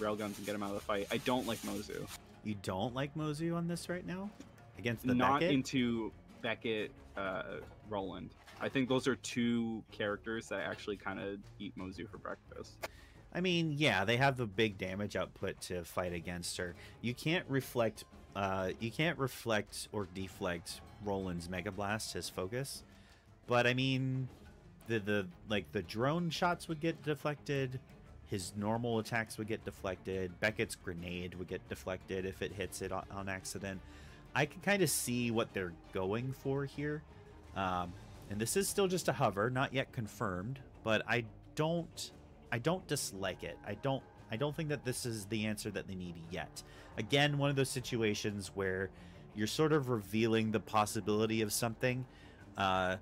railguns and get them out of the fight. I don't like Mozu.
You don't like Mozu on this right now against the
Not
Beckett?
into Beckett uh, Roland. I think those are two characters that actually kind of eat Mozu for breakfast.
I mean, yeah, they have the big damage output to fight against her. You can't reflect, uh, you can't reflect or deflect Roland's Mega Blast, his focus. But I mean, the the like the drone shots would get deflected. His normal attacks would get deflected. Beckett's grenade would get deflected if it hits it on, on accident. I can kind of see what they're going for here. Um, and this is still just a hover, not yet confirmed, but I don't I don't dislike it. I don't I don't think that this is the answer that they need yet. Again, one of those situations where you're sort of revealing the possibility of something. Uh,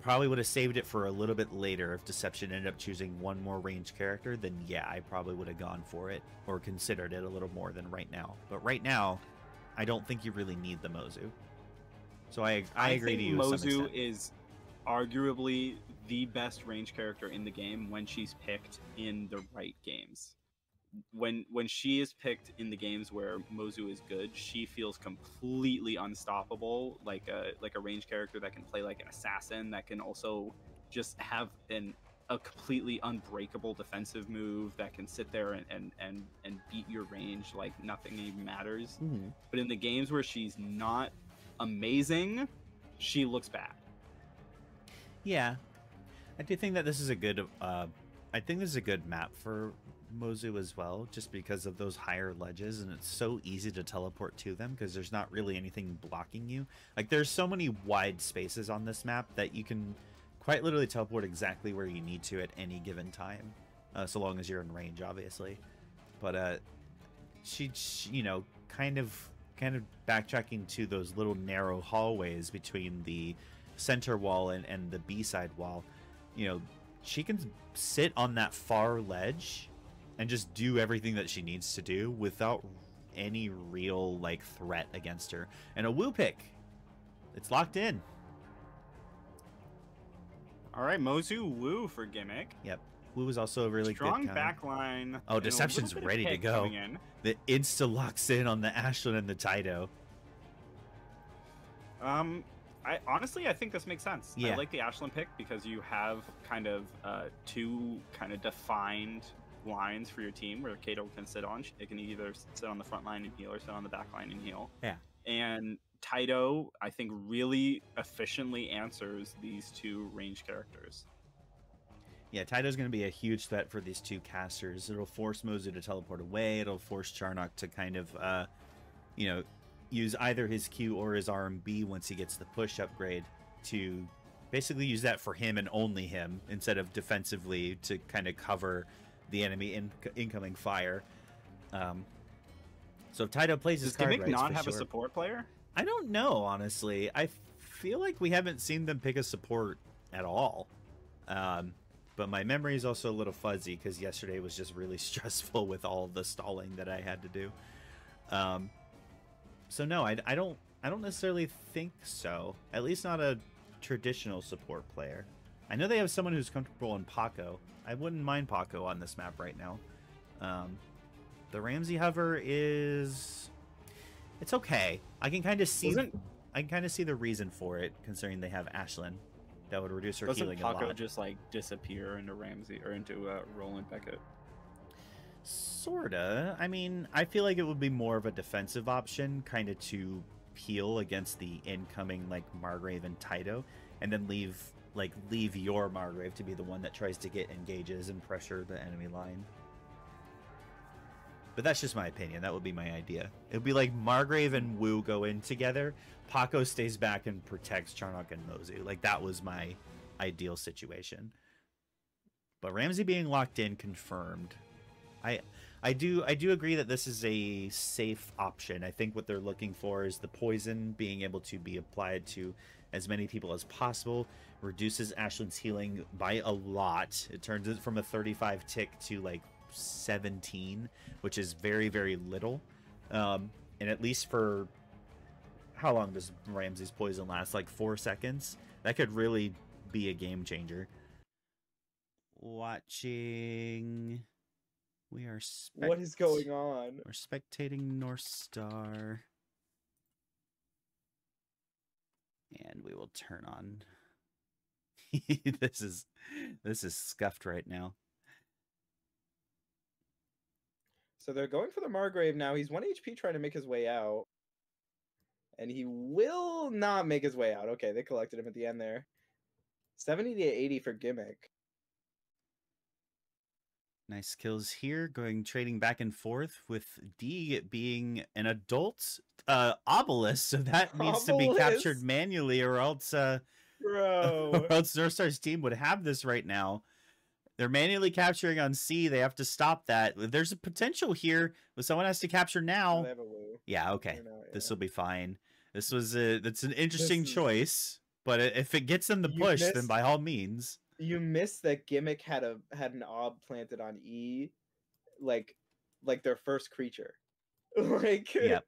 probably would have saved it for a little bit later if Deception ended up choosing one more range character. Then yeah, I probably would have gone for it or considered it a little more than right now. But right now, I don't think you really need the Mozu. So I I, agree
think
to you.
Mozu is arguably the best range character in the game when she's picked in the right games. When when she is picked in the games where Mozu is good, she feels completely unstoppable, like a like a range character that can play like an assassin that can also just have an a completely unbreakable defensive move that can sit there and and and, and beat your range like nothing even matters.
Mhm.
But in the games where she's not amazing, she looks bad.
Yeah, I do think that this is a good. Uh, I think this is a good map for Mozu as well, just because of those higher ledges, and it's so easy to teleport to them because there's not really anything blocking you. Like there's so many wide spaces on this map that you can quite literally teleport exactly where you need to at any given time, uh, so long as you're in range, obviously. But uh, she, she, you know, kind of, kind of backtracking to those little narrow hallways between the center wall and, and the B side wall, you know, she can sit on that far ledge and just do everything that she needs to do without any real like threat against her. And a Wu pick. It's locked in.
All right, Mozu Wu for gimmick.
Yep. Wu is also a really
Strong
good
backline.
Oh, Deception's
little bit of
ready to go.
in.
The insta locks in on the Aisling and the Tyto.
Um, I honestly I think this makes sense.
Yeah.
I like the Aisling pick because you have kind of uh, two kind of defined lines for your team where Kato can sit on. It can either sit on the front line and heal or sit on the back line and heal.
Yeah.
And Tyto, I think, really efficiently answers these two range characters.
Yeah, Tyto's going to be a huge threat for these two casters. It'll force Mozu to teleport away. It'll force Charnok to kind of, uh, you know, use either his Q or his RMB once he gets the push upgrade to basically use that for him and only him instead of defensively to kind of cover the enemy in- incoming fire. Um, so if Taito plays his
Does
card right,
not have a support player?
I don't know, honestly. I feel like we haven't seen them pick a support at all. Um, but my memory is also a little fuzzy because yesterday was just really stressful with all the stalling that I had to do. Um, so no, I, I don't I don't necessarily think so. At least not a traditional support player. I know they have someone who's comfortable in Pakko. I wouldn't mind Pakko on this map right now. Um, the Ramsey hover is it's okay. I can kind of see
Wasn't
I can kind of see the reason for it, considering they have Aisling. That would reduce her
doesn't
healing a
Pakko
lot.
just like disappear into Ramsey or into uh, Roland Beckett?
Sorta. I mean, I feel like it would be more of a defensive option, kind of to peel against the incoming like Margrave and Tyto, and then leave like leave your Margrave to be the one that tries to get engages and pressure the enemy line. But that's just my opinion. That would be my idea. It would be like Margrave and Wu go in together. Pakko stays back and protects Charnok and Mozu. Like that was my ideal situation. But Ramsey being locked in confirmed. I I do I do agree that this is a safe option. I think what they're looking for is the poison being able to be applied to as many people as possible. Reduces Aisling's healing by a lot. It turns it from a 35 tick to like 17, which is very very little. Um, and at least for how long does Ramsey's poison last? Like four seconds. That could really be a game changer. Watching. We are. Spect-
What is going on?
We're spectating Northstar. And we will turn on. this is this is scuffed right now.
So they're going for the Margrave now. He's 1 HP trying to make his way out. And he will not make his way out. Okay, they collected him at the end there. 70 to 80 for Gimmick.
Nice kills here, going trading back and forth with D being an adult uh obelisk, so that needs to be captured manually, or else uh
Bro.
or else Northstar's team would have this right now. They're manually capturing on C. They have to stop that. There's a potential here, but someone has to capture now.
They have a Wu.
Yeah, okay. This will be fine. This was a that's an interesting
is-
choice, but if it gets them the push, then by all means.
You missed that Gimmick had a had an ob planted on E, like like their first creature. like
Yep.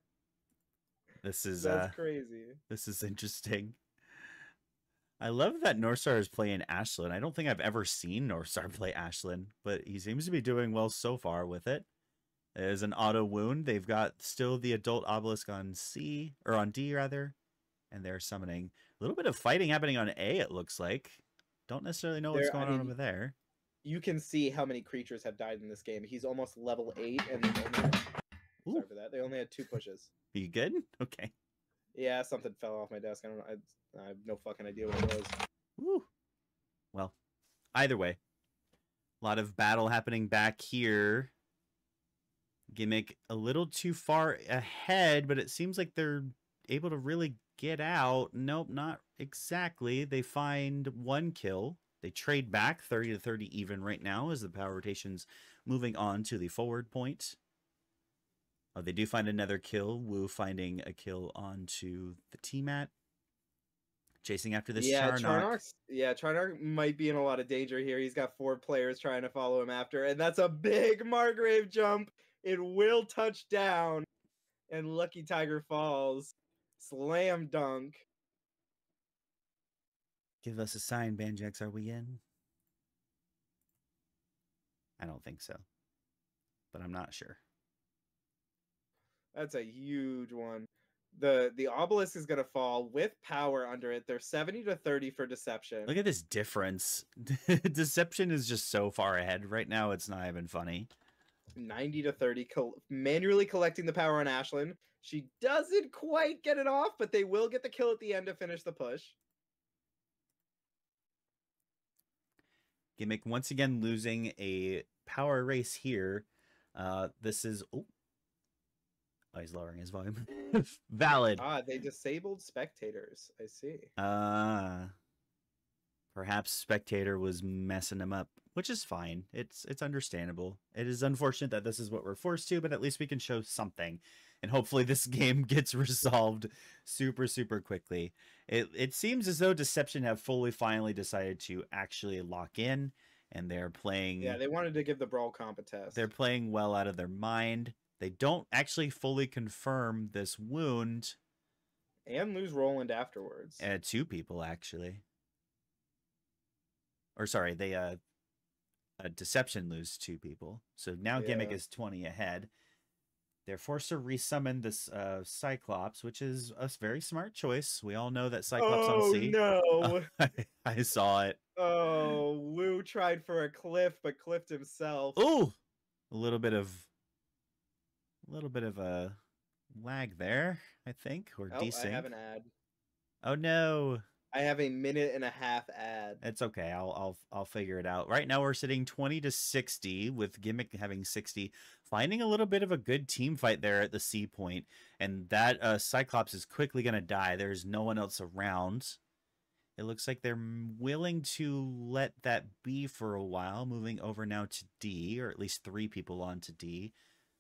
This is uh
crazy.
this is interesting. I love that Northstar is playing Aisling. I don't think I've ever seen Northstar play Aisling, but he seems to be doing well so far with it. There's an auto wound. They've got still the adult obelisk on C or on D rather, and they're summoning a little bit of fighting happening on A. It looks like. Don't necessarily know what's
There- I
going on over there.
You can see how many creatures have died in this game. He's almost level eight, and they only had, sorry for that. They only had two pushes.
Are you good? Okay.
Yeah, something fell off my desk. I don't know. I, I have no fucking idea what it was.
Woo. Well, either way, a lot of battle happening back here. Gimmick a little too far ahead, but it seems like they're able to really get out. Nope, not exactly. They find one kill. They trade back 30 to 30 even right now as the power rotation's moving on to the forward point. Oh, they do find another kill. Wu finding a kill onto the T-Mat. Chasing after this
yeah, Charnok. Yeah, Charnok might be in a lot of danger here. He's got four players trying to follow him after, and that's a big Margrave jump. It will touch down, and Lucky Tiger falls. Slam dunk.
Give us a sign, Banjax. Are we in? I don't think so, but I'm not sure.
That's a huge one. The the obelisk is gonna fall with power under it. They're 70 to 30 for deception.
Look at this difference. Deception is just so far ahead right now. It's not even funny.
90 to 30 col- manually collecting the power on Aisling. She doesn't quite get it off, but they will get the kill at the end to finish the push.
Gimmick once again losing a power race here. Uh, this is oh, oh he's lowering his volume. Valid.
Ah, they disabled spectators. I see.
Uh perhaps spectator was messing him up, which is fine. It's it's understandable. It is unfortunate that this is what we're forced to, but at least we can show something. And hopefully this game gets resolved super super quickly. It it seems as though Deception have fully finally decided to actually lock in and they're playing
Yeah, they wanted to give the brawl comp a test.
they're playing well out of their mind. They don't actually fully confirm this wound.
and lose Roland afterwards.
Uh, two people actually. Or sorry, they uh, uh deception lose two people. So now gimmick is 20 ahead. They're forced to resummon this uh Cyclops, which is a very smart choice. We all know that Cyclops
oh
on C.
no!
I, I saw it.
oh, Wu tried for a cliff, but cliffed himself.
Ooh, a little bit of, a little bit of a lag there, I think, or
Oh, I have an ad.
Oh no,
I have a minute and a half ad.
it's okay. I'll I'll I'll figure it out. Right now we're sitting twenty to sixty with Gimmick having sixty, finding a little bit of a good team fight there at the C point, and that uh, Cyclops is quickly gonna die. There's no one else around. It looks like they're willing to let that be for a while, moving over now to D, or at least three people on to D.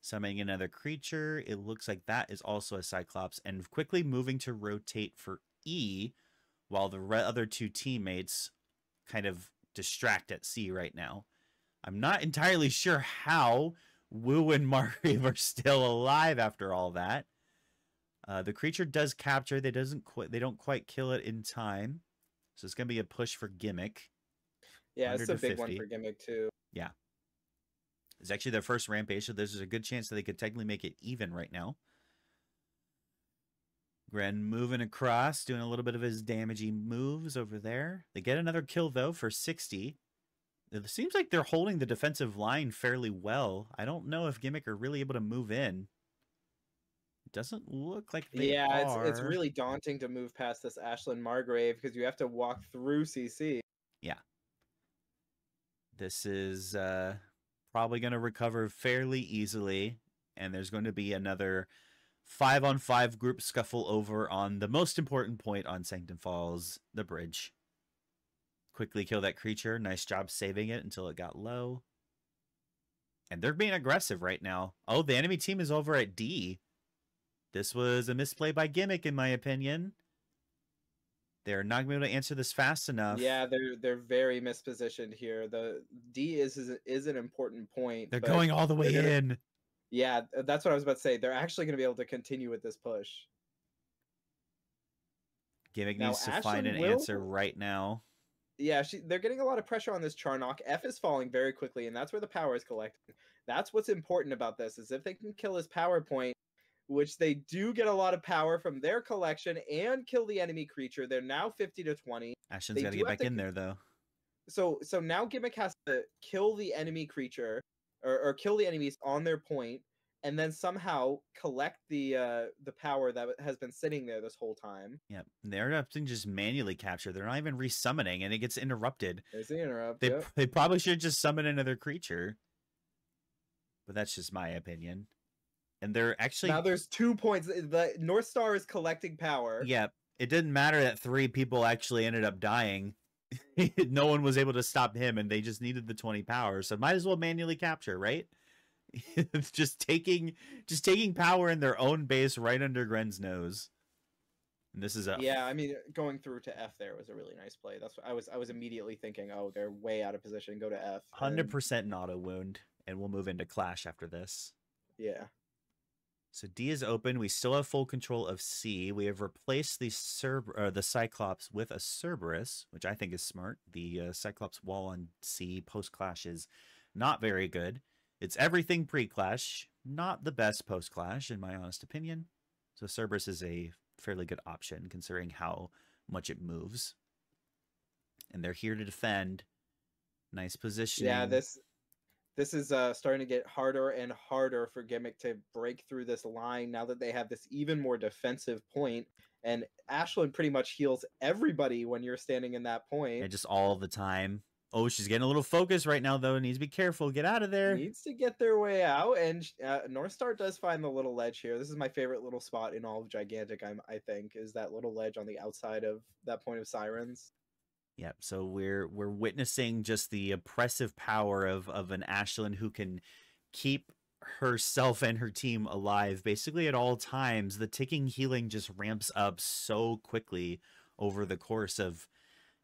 Summoning another creature. It looks like that is also a Cyclops, and quickly moving to rotate for E, while the re- other two teammates kind of distract at C right now. I'm not entirely sure how Wu and Margrave are still alive after all that. Uh, the creature does capture. They doesn't quite. They don't quite kill it in time. So it's gonna be a push for gimmick.
Yeah, it's a
100 to
big one for gimmick too.
It's actually their first rampage, so there's a good chance that they could technically make it even right now. Gren moving across, doing a little bit of his damagey moves over there. They get another kill though for 60. It seems like they're holding the defensive line fairly well. I don't know if Gimmick are really able to move in. It doesn't look like they
yeah,
are.
it's it's really daunting to move past this Aisling Margrave because you have to walk through CC. Yeah.
This is uh, probably going to recover fairly easily, and there's going to be another five on five group scuffle over on the most important point on Sanctum Falls, the bridge. Quickly kill that creature. Nice job saving it until it got low. And they're being aggressive right now. Oh, the enemy team is over at D. This was a misplay by Gimmick, in my opinion. They're not going to be able to answer this fast enough.
Yeah, they're they're very mispositioned here. The D is is, is an important point.
They're going all the way
gonna-
in.
Yeah, that's what I was about to say. They're actually going to be able to continue with this push.
Gimmick
Now,
needs to find an
will-
answer right now.
Yeah, she, they're getting a lot of pressure on this Charnok. F is falling very quickly, and that's where the power is collecting. That's what's important about this is if they can kill his power point, which they do get a lot of power from their collection, and kill the enemy creature. They're now fifty to twenty.
Ashton's got to get back
to
in there though.
So so now Gimmick has to kill the enemy creature or, or kill the enemies on their point, and then somehow collect the uh, the power that has been sitting there this whole time.
Yeah, they're opting just manually capture. They're not even resummoning, and it gets interrupted.
There's the interrupt.
They
yep.
they probably should just summon another creature. But that's just my opinion. And they're actually
now there's two points. Eh, the Northstar is collecting power.
yeah. It didn't matter that three people actually ended up dying. no one was able to stop him, and they just needed the twenty power. So might as well manually capture, right? It's just taking just taking power in their own base right under Gren's nose. And this is a
Yeah, I mean, going through to F there was a really nice play. That's what I was. I was immediately thinking, oh, they're way out of position. Go to F.
hundred percent an auto wound, and we'll move into clash after this.
Yeah.
So D is open. We still have full control of C. We have replaced the Cerb- or the Cyclops with a Cerberus, which I think is smart. The uh, Cyclops wall on C post clash is not very good. It's everything pre clash, not the best post clash, in my honest opinion. So Cerberus is a fairly good option considering how much it moves. And they're here to defend. Nice positioning.
Yeah. This this is uh, starting to get harder and harder for Gimmick to break through this line now that they have this even more defensive point. And Aisling pretty much heals everybody when you're standing in that point.
And just all the time. Oh, she's getting a little focus right now, though. Needs to be careful. Get out of there.
needs to get their way out, and uh, Northstar does find the little ledge here. This is my favorite little spot in all of Gigantic. I'm, I think, is that little ledge on the outside of that point of Sirens.
Yep. So we're we're witnessing just the oppressive power of of an Aisling who can keep herself and her team alive basically at all times. The ticking healing just ramps up so quickly over the course of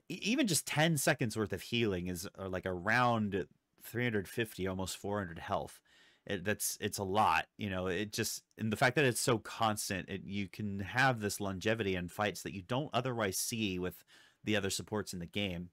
even just 10 seconds worth of healing is uh, like around 350 almost 400 health it, that's it's a lot you know it just and the fact that it's so constant it, you can have this longevity in fights that you don't otherwise see with the other supports in the game.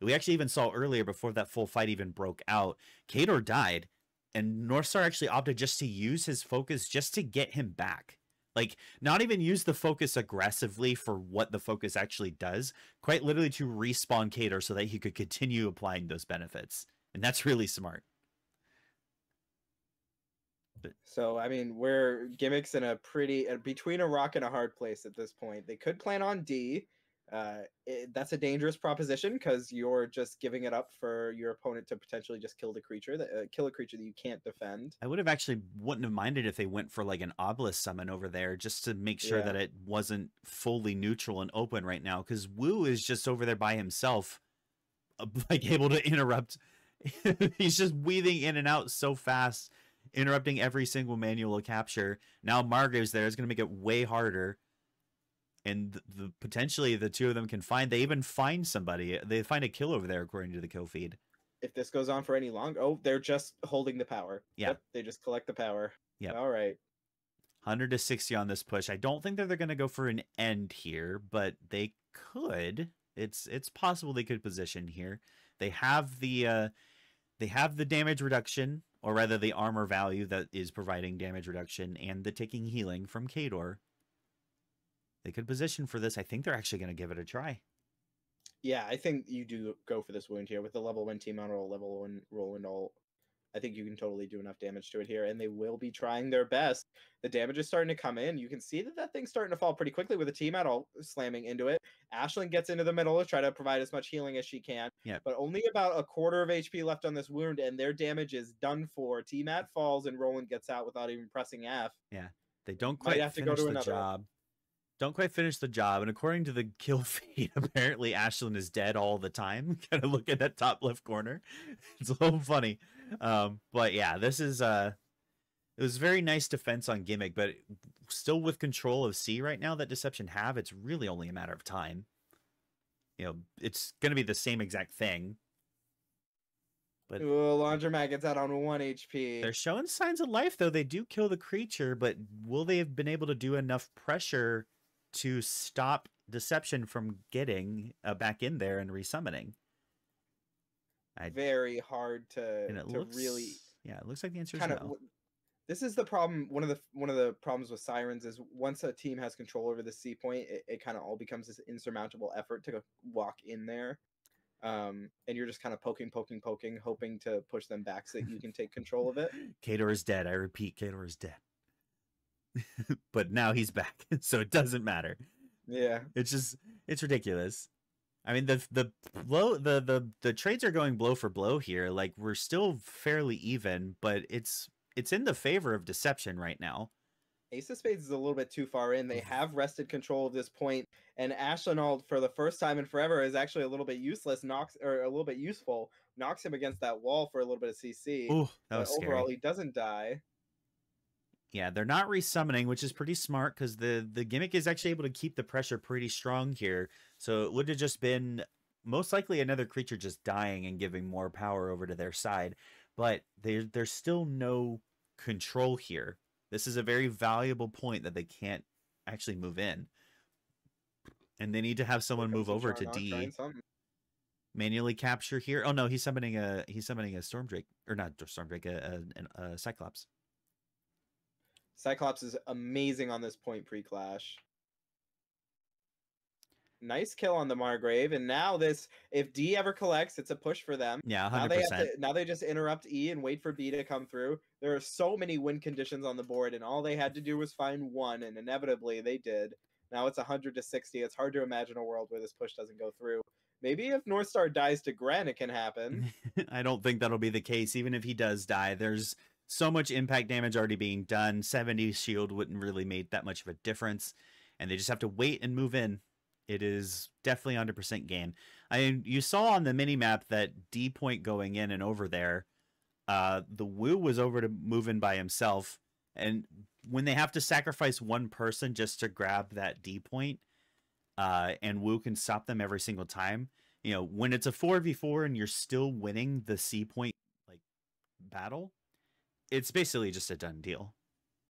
We actually even saw earlier before that full fight even broke out, Kador died, and Northstar actually opted just to use his focus just to get him back. Like, not even use the focus aggressively for what the focus actually does, quite literally to respawn Kador so that he could continue applying those benefits. And that's really smart.
So I mean, we're gimmicks in a pretty uh, between a rock and a hard place at this point. They could plan on D. Uh, it, that's a dangerous proposition because you're just giving it up for your opponent to potentially just kill the creature that uh, kill a creature that you can't defend.
I would have actually wouldn't have minded if they went for like an obelisk summon over there just to make sure
Yeah.
that it wasn't fully neutral and open right now because Wu is just over there by himself, uh, like able to interrupt. He's just weaving in and out so fast, interrupting every single manual capture. Now Margrave's there is going to make it way harder. And the, potentially the two of them can find. They even find somebody. They find a kill over there, according to the kill feed.
If this goes on for any longer, oh, they're just holding the power.
Yeah.
Yep, they just collect the power.
Yeah,
All right.
100 to 60 on this push. I don't think that they're going to go for an end here, but they could. It's it's possible they could position here. They have the uh they have the damage reduction or rather the armor value that is providing damage reduction and the ticking healing from Kador. They could position for this. I think they're actually going to give it a try.
Yeah, I think you do go for this wound here with the level one team on roll, level one roll and all. I think you can totally do enough damage to it here, and they will be trying their best. The damage is starting to come in. You can see that that thing's starting to fall pretty quickly with the team at all slamming into it. Aisling gets into the middle to try to provide as much healing as she can.
Yep.
But only about a quarter of HP left on this wound, and their damage is done for. T-Mat falls, and Roland gets out without even pressing F. Yeah.
They don't
Might
quite
have to go
finish
to
the
another.
job. Don't quite finish the job. And according to the kill feed, apparently Aisling is dead all the time. kind of look at that top left corner. It's a little funny. Um, but yeah, this is uh it was very nice defense on gimmick, but still with control of C right now that Deception have, it's really only a matter of time. You know, it's gonna be the same exact thing. But
Ooh, Laundromat gets out on one HP.
they're showing signs of life though. They do kill the creature, but will they have been able to do enough pressure to stop deception from getting uh, back in there and resummoning? I
Very hard to,
and it
to
looks
really
yeah, it looks like the answer is
kind of
no.
this is the problem one of the one of the problems with sirens is once a team has control over the c point it, it kind of all becomes this insurmountable effort to walk in there Um, and you're just kind of poking, poking, poking, hoping to push them back so that you can take control of it.
Kador is dead. I repeat, Kador is dead. but now he's back, so it doesn't matter.
Yeah.
It's just it's ridiculous. I mean the the blow the the the trades are going blow for blow here. Like we're still fairly even, but it's it's in the favor of deception right now.
Ace of Spades is a little bit too far in. They mm. have rested control of this point, and Ashlenald, for the first time in forever, is actually a little bit useless. Knocks or a little bit useful. Knocks him against that wall for a little bit of CC.
Ooh, that
but
was scary.
overall, he doesn't die.
Yeah, they're not resummoning, which is pretty smart because the the gimmick is actually able to keep the pressure pretty strong here. So it would have just been most likely another creature just dying and giving more power over to their side. But there there's still no control here. This is a very valuable point that they can't actually move in. And they need to have someone move over to D. Manually capture here. Oh no, he's summoning a he's summoning a storm drake or not storm drake, a, a, a cyclops.
Cyclops is amazing on this point pre-clash. Nice kill on the Margrave, and now this if D ever collects, it's a push for them.
Yeah,
Now
hundred
they to now they just interrupt E and wait for B to come through. There are so many win conditions on the board, and all they had to do was find one, and inevitably they did. Now it's 100 to 60. It's hard to imagine a world where this push doesn't go through. Maybe if Northstar dies to Gren, it can happen.
I don't think that'll be the case. Even if he does die, there's so much impact damage already being done. 70 shield wouldn't really make that much of a difference. And they just have to wait and move in. It is definitely 100% game. I mean, you saw on the mini map that D point going in and over there, uh, the Wu was over to move in by himself. And when they have to sacrifice one person just to grab that D point, uh, and Wu can stop them every single time, you know, when it's a 4v4 and you're still winning the C point like battle, it's basically just a done deal.